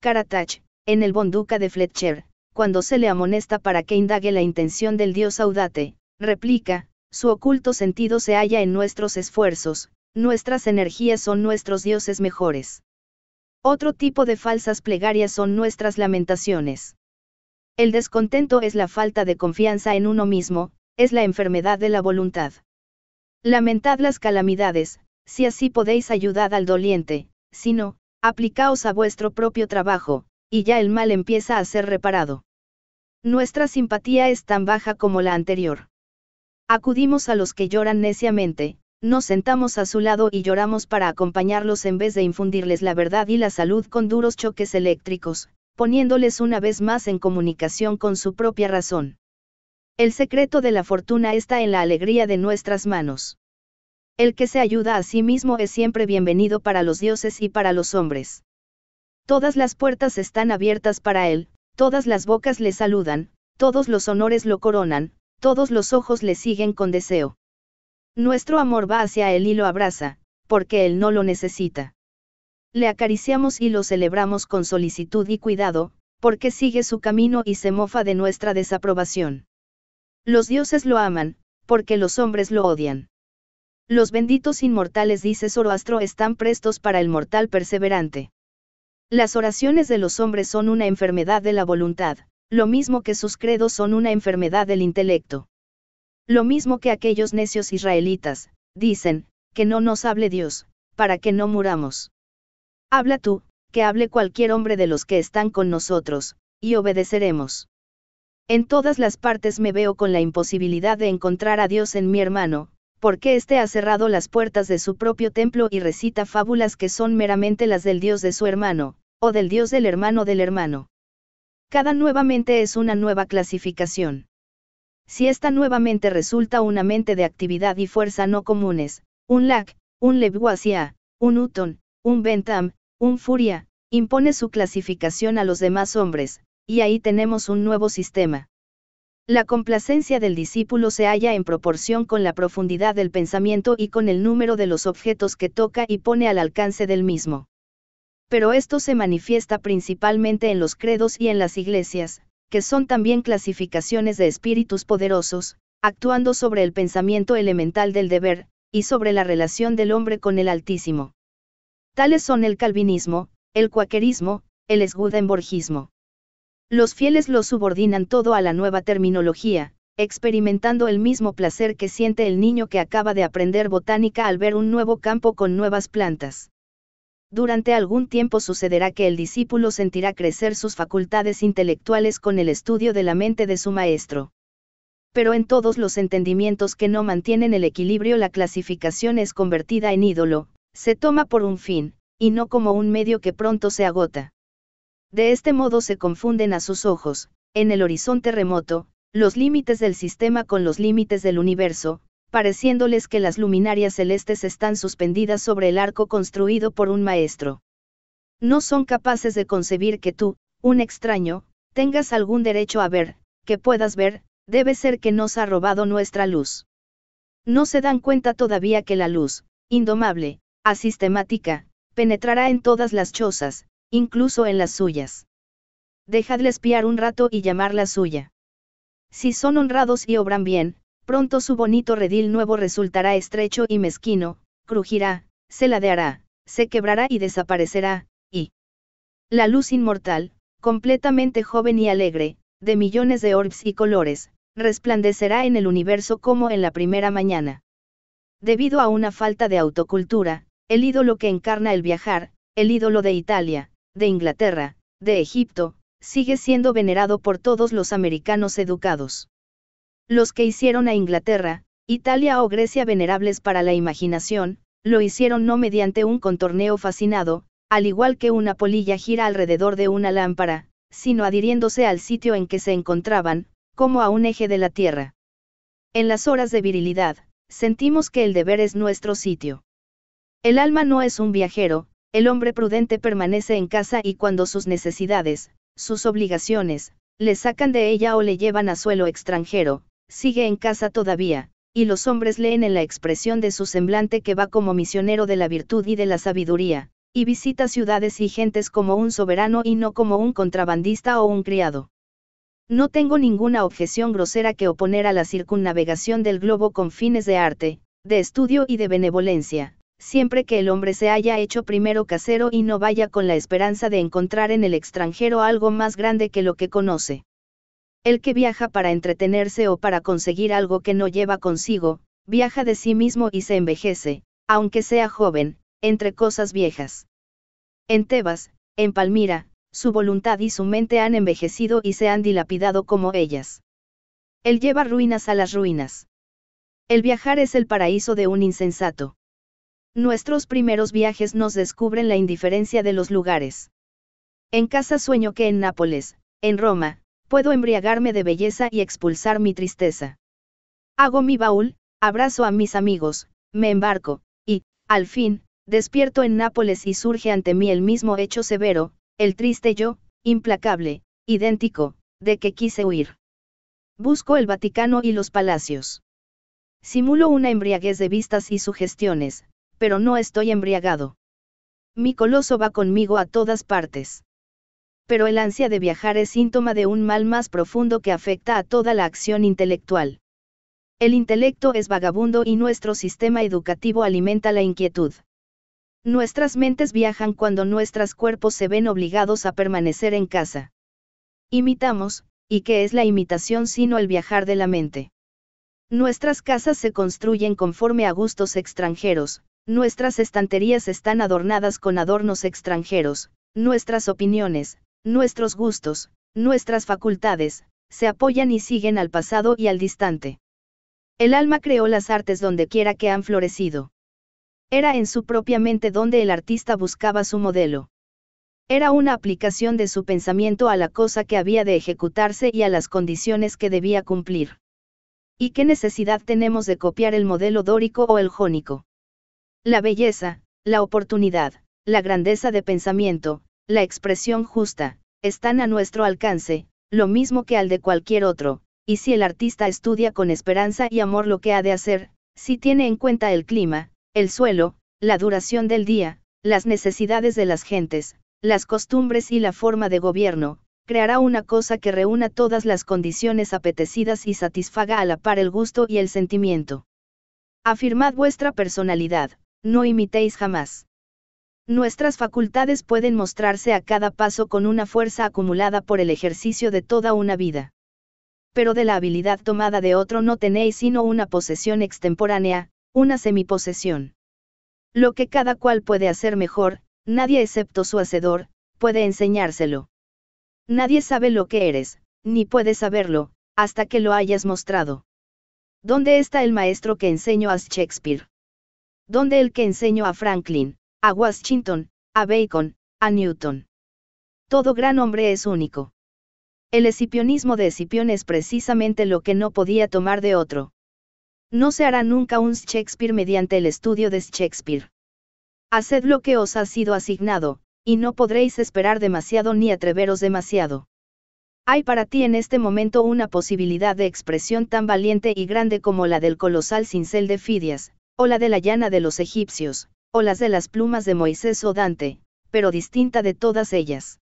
Karatach, en el Bonduca de Fletcher, cuando se le amonesta para que indague la intención del dios Audate, replica, su oculto sentido se halla en nuestros esfuerzos, nuestras energías son nuestros dioses mejores. Otro tipo de falsas plegarias son nuestras lamentaciones. El descontento es la falta de confianza en uno mismo, es la enfermedad de la voluntad. Lamentad las calamidades, si así podéis ayudar al doliente, si no, aplicaos a vuestro propio trabajo, y ya el mal empieza a ser reparado. Nuestra simpatía es tan baja como la anterior. Acudimos a los que lloran neciamente, nos sentamos a su lado y lloramos para acompañarlos en vez de infundirles la verdad y la salud con duros choques eléctricos, poniéndoles una vez más en comunicación con su propia razón. El secreto de la fortuna está en la alegría de nuestras manos. El que se ayuda a sí mismo es siempre bienvenido para los dioses y para los hombres. Todas las puertas están abiertas para él, todas las bocas le saludan, todos los honores lo coronan, todos los ojos le siguen con deseo. Nuestro amor va hacia él y lo abraza, porque él no lo necesita. Le acariciamos y lo celebramos con solicitud y cuidado, porque sigue su camino y se mofa de nuestra desaprobación. Los dioses lo aman, porque los hombres lo odian. Los benditos inmortales, dice Zoroastro, están prestos para el mortal perseverante. Las oraciones de los hombres son una enfermedad de la voluntad, lo mismo que sus credos son una enfermedad del intelecto. Lo mismo que aquellos necios israelitas, dicen, que no nos hable Dios, para que no muramos. Habla tú, que hable cualquier hombre de los que están con nosotros, y obedeceremos. En todas las partes me veo con la imposibilidad de encontrar a Dios en mi hermano, porque éste ha cerrado las puertas de su propio templo y recita fábulas que son meramente las del Dios de su hermano, o del Dios del hermano del hermano. Cada nuevamente es una nueva clasificación. Si esta nuevamente resulta una mente de actividad y fuerza no comunes, un lac, un Levuasia, un Uton, un Bentham, un Furia, impone su clasificación a los demás hombres, y ahí tenemos un nuevo sistema. La complacencia del discípulo se halla en proporción con la profundidad del pensamiento y con el número de los objetos que toca y pone al alcance del mismo. Pero esto se manifiesta principalmente en los credos y en las iglesias, que son también clasificaciones de espíritus poderosos, actuando sobre el pensamiento elemental del deber, y sobre la relación del hombre con el Altísimo. Tales son el calvinismo, el cuaquerismo, el esgudenborgismo. Los fieles lo subordinan todo a la nueva terminología, experimentando el mismo placer que siente el niño que acaba de aprender botánica al ver un nuevo campo con nuevas plantas. Durante algún tiempo sucederá que el discípulo sentirá crecer sus facultades intelectuales con el estudio de la mente de su maestro. Pero en todos los entendimientos que no mantienen el equilibrio la clasificación es convertida en ídolo, se toma por un fin, y no como un medio que pronto se agota. De este modo se confunden a sus ojos, en el horizonte remoto, los límites del sistema con los límites del universo, pareciéndoles que las luminarias celestes están suspendidas sobre el arco construido por un maestro. No son capaces de concebir que tú, un extraño, tengas algún derecho a ver, que puedas ver, debe ser que nos ha robado nuestra luz. No se dan cuenta todavía que la luz, indomable, asistemática, penetrará en todas las chozas, incluso en las suyas. Dejadle espiar un rato y llamarla suya. Si son honrados y obran bien, pronto su bonito redil nuevo resultará estrecho y mezquino, crujirá, se ladeará, se quebrará y desaparecerá, y la luz inmortal, completamente joven y alegre, de millones de orbs y colores, resplandecerá en el universo como en la primera mañana. Debido a una falta de autocultura, el ídolo que encarna el viajar, el ídolo de Italia, de Inglaterra, de Egipto, sigue siendo venerado por todos los americanos educados. Los que hicieron a Inglaterra, Italia o Grecia venerables para la imaginación, lo hicieron no mediante un contorneo fascinado, al igual que una polilla gira alrededor de una lámpara, sino adhiriéndose al sitio en que se encontraban, como a un eje de la tierra. En las horas de virilidad, sentimos que el deber es nuestro sitio. El alma no es un viajero, el hombre prudente permanece en casa y cuando sus necesidades, sus obligaciones, le sacan de ella o le llevan a suelo extranjero, sigue en casa todavía, y los hombres leen en la expresión de su semblante que va como misionero de la virtud y de la sabiduría, y visita ciudades y gentes como un soberano y no como un contrabandista o un criado. No tengo ninguna objeción grosera que oponer a la circunnavegación del globo con fines de arte, de estudio y de benevolencia, siempre que el hombre se haya hecho primero casero y no vaya con la esperanza de encontrar en el extranjero algo más grande que lo que conoce. El que viaja para entretenerse o para conseguir algo que no lleva consigo, viaja de sí mismo y se envejece, aunque sea joven, entre cosas viejas. En Tebas, en Palmira, su voluntad y su mente han envejecido y se han dilapidado como ellas. Él lleva ruinas a las ruinas. El viajar es el paraíso de un insensato. Nuestros primeros viajes nos descubren la indiferencia de los lugares. En casa sueño que en Nápoles, en Roma, puedo embriagarme de belleza y expulsar mi tristeza. Hago mi baúl, abrazo a mis amigos, me embarco, y, al fin, despierto en Nápoles y surge ante mí el mismo hecho severo, el triste yo, implacable, idéntico, de que quise huir. Busco el Vaticano y los palacios. Simulo una embriaguez de vistas y sugestiones, pero no estoy embriagado. Mi coloso va conmigo a todas partes pero el ansia de viajar es síntoma de un mal más profundo que afecta a toda la acción intelectual. El intelecto es vagabundo y nuestro sistema educativo alimenta la inquietud. Nuestras mentes viajan cuando nuestros cuerpos se ven obligados a permanecer en casa. Imitamos, ¿y qué es la imitación sino el viajar de la mente? Nuestras casas se construyen conforme a gustos extranjeros, nuestras estanterías están adornadas con adornos extranjeros, nuestras opiniones, Nuestros gustos, nuestras facultades, se apoyan y siguen al pasado y al distante. El alma creó las artes donde quiera que han florecido. Era en su propia mente donde el artista buscaba su modelo. Era una aplicación de su pensamiento a la cosa que había de ejecutarse y a las condiciones que debía cumplir. ¿Y qué necesidad tenemos de copiar el modelo dórico o el jónico? La belleza, la oportunidad, la grandeza de pensamiento, la expresión justa, están a nuestro alcance, lo mismo que al de cualquier otro, y si el artista estudia con esperanza y amor lo que ha de hacer, si tiene en cuenta el clima, el suelo, la duración del día, las necesidades de las gentes, las costumbres y la forma de gobierno, creará una cosa que reúna todas las condiciones apetecidas y satisfaga a la par el gusto y el sentimiento. Afirmad vuestra personalidad, no imitéis jamás. Nuestras facultades pueden mostrarse a cada paso con una fuerza acumulada por el ejercicio de toda una vida. Pero de la habilidad tomada de otro no tenéis sino una posesión extemporánea, una semiposesión. Lo que cada cual puede hacer mejor, nadie excepto su hacedor, puede enseñárselo. Nadie sabe lo que eres, ni puede saberlo, hasta que lo hayas mostrado. ¿Dónde está el maestro que enseñó a Shakespeare? ¿Dónde el que enseñó a Franklin? A Washington, a Bacon, a Newton. Todo gran hombre es único. El escipionismo de Escipión es precisamente lo que no podía tomar de otro. No se hará nunca un Shakespeare mediante el estudio de Shakespeare. Haced lo que os ha sido asignado, y no podréis esperar demasiado ni atreveros demasiado. Hay para ti en este momento una posibilidad de expresión tan valiente y grande como la del colosal cincel de Fidias, o la de la llana de los egipcios, o las de las plumas de Moisés o Dante, pero distinta de todas ellas.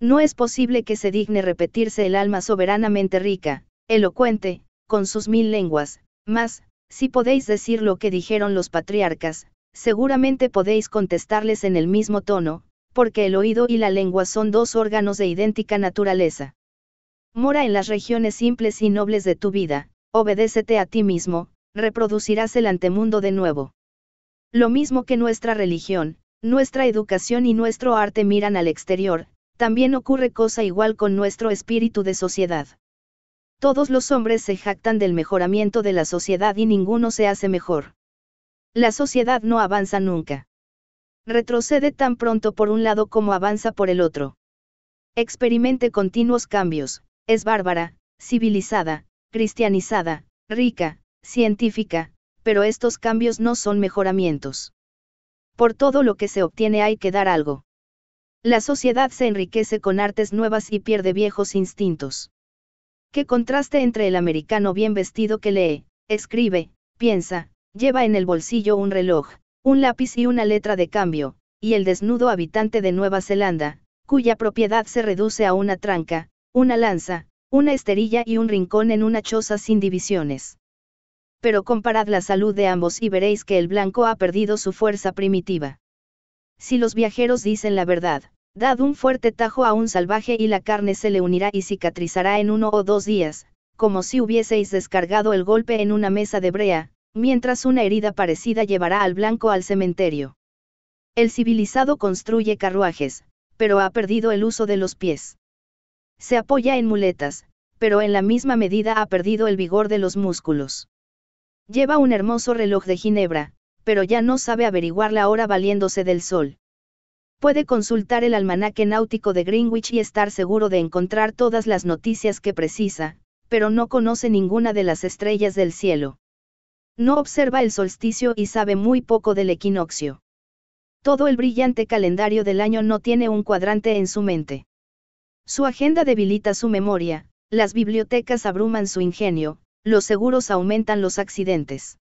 No es posible que se digne repetirse el alma soberanamente rica, elocuente, con sus mil lenguas, mas, si podéis decir lo que dijeron los patriarcas, seguramente podéis contestarles en el mismo tono, porque el oído y la lengua son dos órganos de idéntica naturaleza. Mora en las regiones simples y nobles de tu vida, obedécete a ti mismo, reproducirás el antemundo de nuevo. Lo mismo que nuestra religión, nuestra educación y nuestro arte miran al exterior, también ocurre cosa igual con nuestro espíritu de sociedad. Todos los hombres se jactan del mejoramiento de la sociedad y ninguno se hace mejor. La sociedad no avanza nunca. Retrocede tan pronto por un lado como avanza por el otro. experimente continuos cambios, es bárbara, civilizada, cristianizada, rica, científica, pero estos cambios no son mejoramientos. Por todo lo que se obtiene hay que dar algo. La sociedad se enriquece con artes nuevas y pierde viejos instintos. Qué contraste entre el americano bien vestido que lee, escribe, piensa, lleva en el bolsillo un reloj, un lápiz y una letra de cambio, y el desnudo habitante de Nueva Zelanda, cuya propiedad se reduce a una tranca, una lanza, una esterilla y un rincón en una choza sin divisiones pero comparad la salud de ambos y veréis que el blanco ha perdido su fuerza primitiva. Si los viajeros dicen la verdad, dad un fuerte tajo a un salvaje y la carne se le unirá y cicatrizará en uno o dos días, como si hubieseis descargado el golpe en una mesa de brea, mientras una herida parecida llevará al blanco al cementerio. El civilizado construye carruajes, pero ha perdido el uso de los pies. Se apoya en muletas, pero en la misma medida ha perdido el vigor de los músculos. Lleva un hermoso reloj de Ginebra, pero ya no sabe averiguar la hora valiéndose del sol. Puede consultar el almanaque náutico de Greenwich y estar seguro de encontrar todas las noticias que precisa, pero no conoce ninguna de las estrellas del cielo. No observa el solsticio y sabe muy poco del equinoccio. Todo el brillante calendario del año no tiene un cuadrante en su mente. Su agenda debilita su memoria, las bibliotecas abruman su ingenio, los seguros aumentan los accidentes.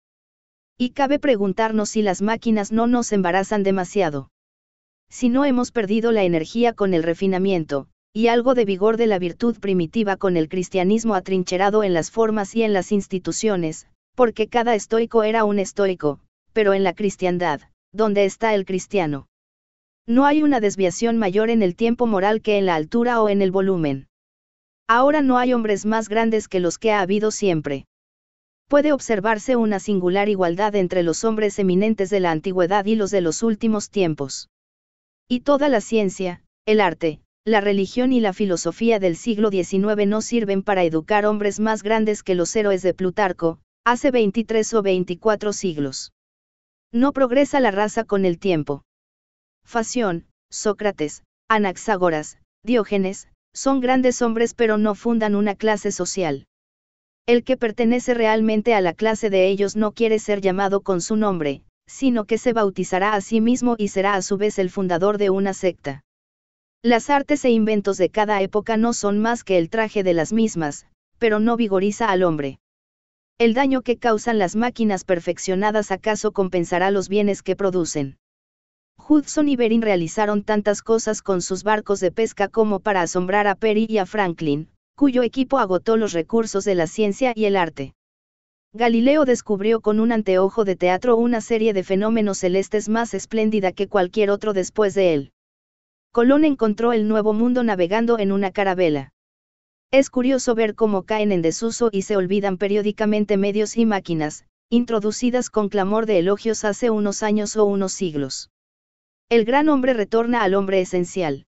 Y cabe preguntarnos si las máquinas no nos embarazan demasiado. Si no hemos perdido la energía con el refinamiento, y algo de vigor de la virtud primitiva con el cristianismo atrincherado en las formas y en las instituciones, porque cada estoico era un estoico, pero en la cristiandad, ¿dónde está el cristiano? No hay una desviación mayor en el tiempo moral que en la altura o en el volumen. Ahora no hay hombres más grandes que los que ha habido siempre. Puede observarse una singular igualdad entre los hombres eminentes de la antigüedad y los de los últimos tiempos. Y toda la ciencia, el arte, la religión y la filosofía del siglo XIX no sirven para educar hombres más grandes que los héroes de Plutarco, hace 23 o 24 siglos. No progresa la raza con el tiempo. Fación, Sócrates, Anaxágoras, Diógenes, son grandes hombres pero no fundan una clase social. El que pertenece realmente a la clase de ellos no quiere ser llamado con su nombre, sino que se bautizará a sí mismo y será a su vez el fundador de una secta. Las artes e inventos de cada época no son más que el traje de las mismas, pero no vigoriza al hombre. El daño que causan las máquinas perfeccionadas acaso compensará los bienes que producen. Hudson y Bering realizaron tantas cosas con sus barcos de pesca como para asombrar a Perry y a Franklin, cuyo equipo agotó los recursos de la ciencia y el arte. Galileo descubrió con un anteojo de teatro una serie de fenómenos celestes más espléndida que cualquier otro después de él. Colón encontró el nuevo mundo navegando en una carabela. Es curioso ver cómo caen en desuso y se olvidan periódicamente medios y máquinas, introducidas con clamor de elogios hace unos años o unos siglos. El gran hombre retorna al hombre esencial.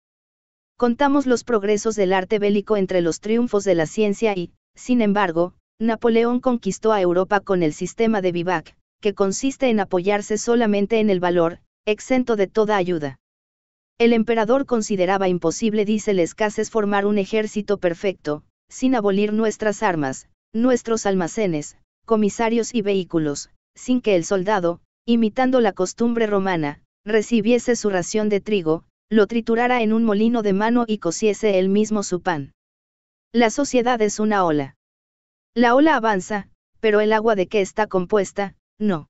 Contamos los progresos del arte bélico entre los triunfos de la ciencia y, sin embargo, Napoleón conquistó a Europa con el sistema de vivac, que consiste en apoyarse solamente en el valor, exento de toda ayuda. El emperador consideraba imposible, dice Lescases, formar un ejército perfecto, sin abolir nuestras armas, nuestros almacenes, comisarios y vehículos, sin que el soldado, imitando la costumbre romana, recibiese su ración de trigo, lo triturara en un molino de mano y cociese él mismo su pan. La sociedad es una ola. La ola avanza, pero el agua de que está compuesta, no.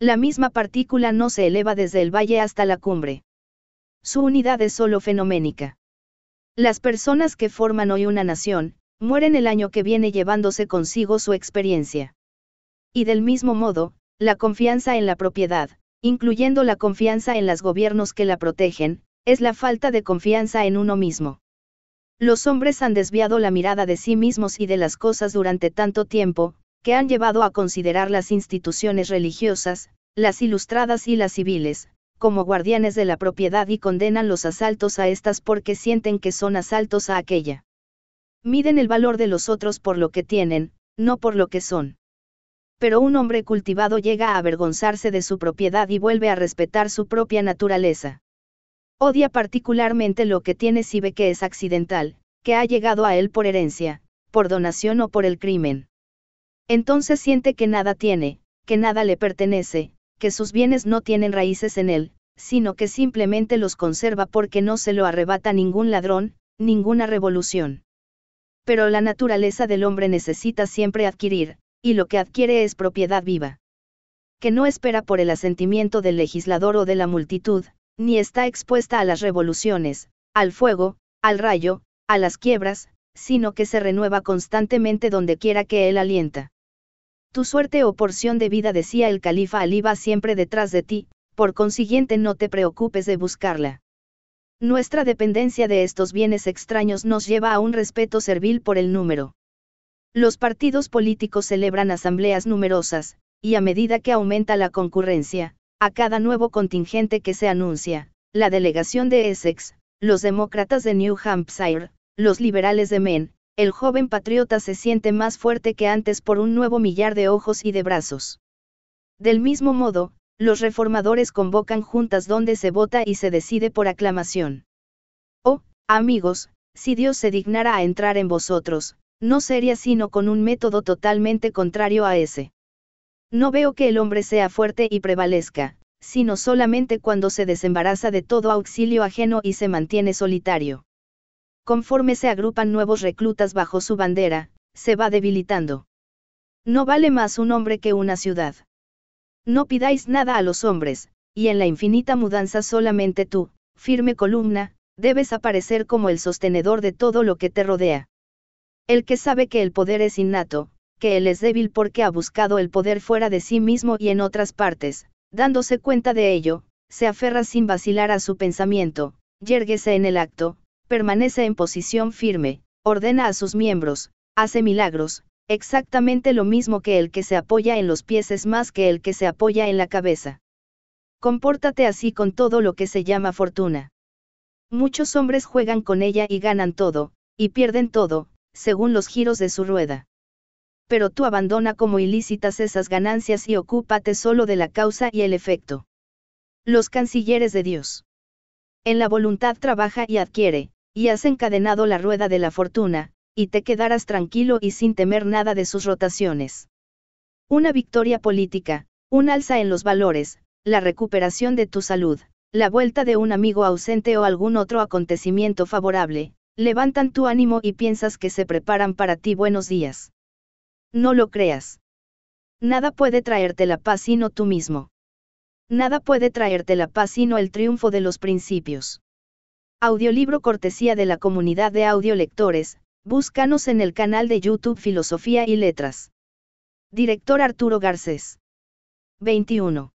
La misma partícula no se eleva desde el valle hasta la cumbre. Su unidad es solo fenoménica. Las personas que forman hoy una nación, mueren el año que viene llevándose consigo su experiencia. Y del mismo modo, la confianza en la propiedad, incluyendo la confianza en los gobiernos que la protegen, es la falta de confianza en uno mismo. Los hombres han desviado la mirada de sí mismos y de las cosas durante tanto tiempo, que han llevado a considerar las instituciones religiosas, las ilustradas y las civiles, como guardianes de la propiedad y condenan los asaltos a estas porque sienten que son asaltos a aquella. Miden el valor de los otros por lo que tienen, no por lo que son pero un hombre cultivado llega a avergonzarse de su propiedad y vuelve a respetar su propia naturaleza. Odia particularmente lo que tiene si ve que es accidental, que ha llegado a él por herencia, por donación o por el crimen. Entonces siente que nada tiene, que nada le pertenece, que sus bienes no tienen raíces en él, sino que simplemente los conserva porque no se lo arrebata ningún ladrón, ninguna revolución. Pero la naturaleza del hombre necesita siempre adquirir, y lo que adquiere es propiedad viva. Que no espera por el asentimiento del legislador o de la multitud, ni está expuesta a las revoluciones, al fuego, al rayo, a las quiebras, sino que se renueva constantemente donde quiera que él alienta. Tu suerte o porción de vida, decía el califa Ali, va siempre detrás de ti, por consiguiente no te preocupes de buscarla. Nuestra dependencia de estos bienes extraños nos lleva a un respeto servil por el número. Los partidos políticos celebran asambleas numerosas, y a medida que aumenta la concurrencia, a cada nuevo contingente que se anuncia, la delegación de Essex, los demócratas de New Hampshire, los liberales de Maine, el joven patriota se siente más fuerte que antes por un nuevo millar de ojos y de brazos. Del mismo modo, los reformadores convocan juntas donde se vota y se decide por aclamación. Oh, amigos, si Dios se dignara a entrar en vosotros, no sería sino con un método totalmente contrario a ese. No veo que el hombre sea fuerte y prevalezca, sino solamente cuando se desembaraza de todo auxilio ajeno y se mantiene solitario. Conforme se agrupan nuevos reclutas bajo su bandera, se va debilitando. No vale más un hombre que una ciudad. No pidáis nada a los hombres, y en la infinita mudanza solamente tú, firme columna, debes aparecer como el sostenedor de todo lo que te rodea. El que sabe que el poder es innato, que él es débil porque ha buscado el poder fuera de sí mismo y en otras partes, dándose cuenta de ello, se aferra sin vacilar a su pensamiento, yérguese en el acto, permanece en posición firme, ordena a sus miembros, hace milagros, exactamente lo mismo que el que se apoya en los pies es más que el que se apoya en la cabeza. Compórtate así con todo lo que se llama fortuna. Muchos hombres juegan con ella y ganan todo, y pierden todo, según los giros de su rueda. Pero tú abandona como ilícitas esas ganancias y ocúpate solo de la causa y el efecto. Los cancilleres de Dios. En la voluntad trabaja y adquiere, y has encadenado la rueda de la fortuna, y te quedarás tranquilo y sin temer nada de sus rotaciones. Una victoria política, un alza en los valores, la recuperación de tu salud, la vuelta de un amigo ausente o algún otro acontecimiento favorable, levantan tu ánimo y piensas que se preparan para ti buenos días. No lo creas. Nada puede traerte la paz sino tú mismo. Nada puede traerte la paz sino el triunfo de los principios. Audiolibro cortesía de la comunidad de audiolectores, búscanos en el canal de YouTube Filosofía y Letras. Director Arturo Garcés. 21.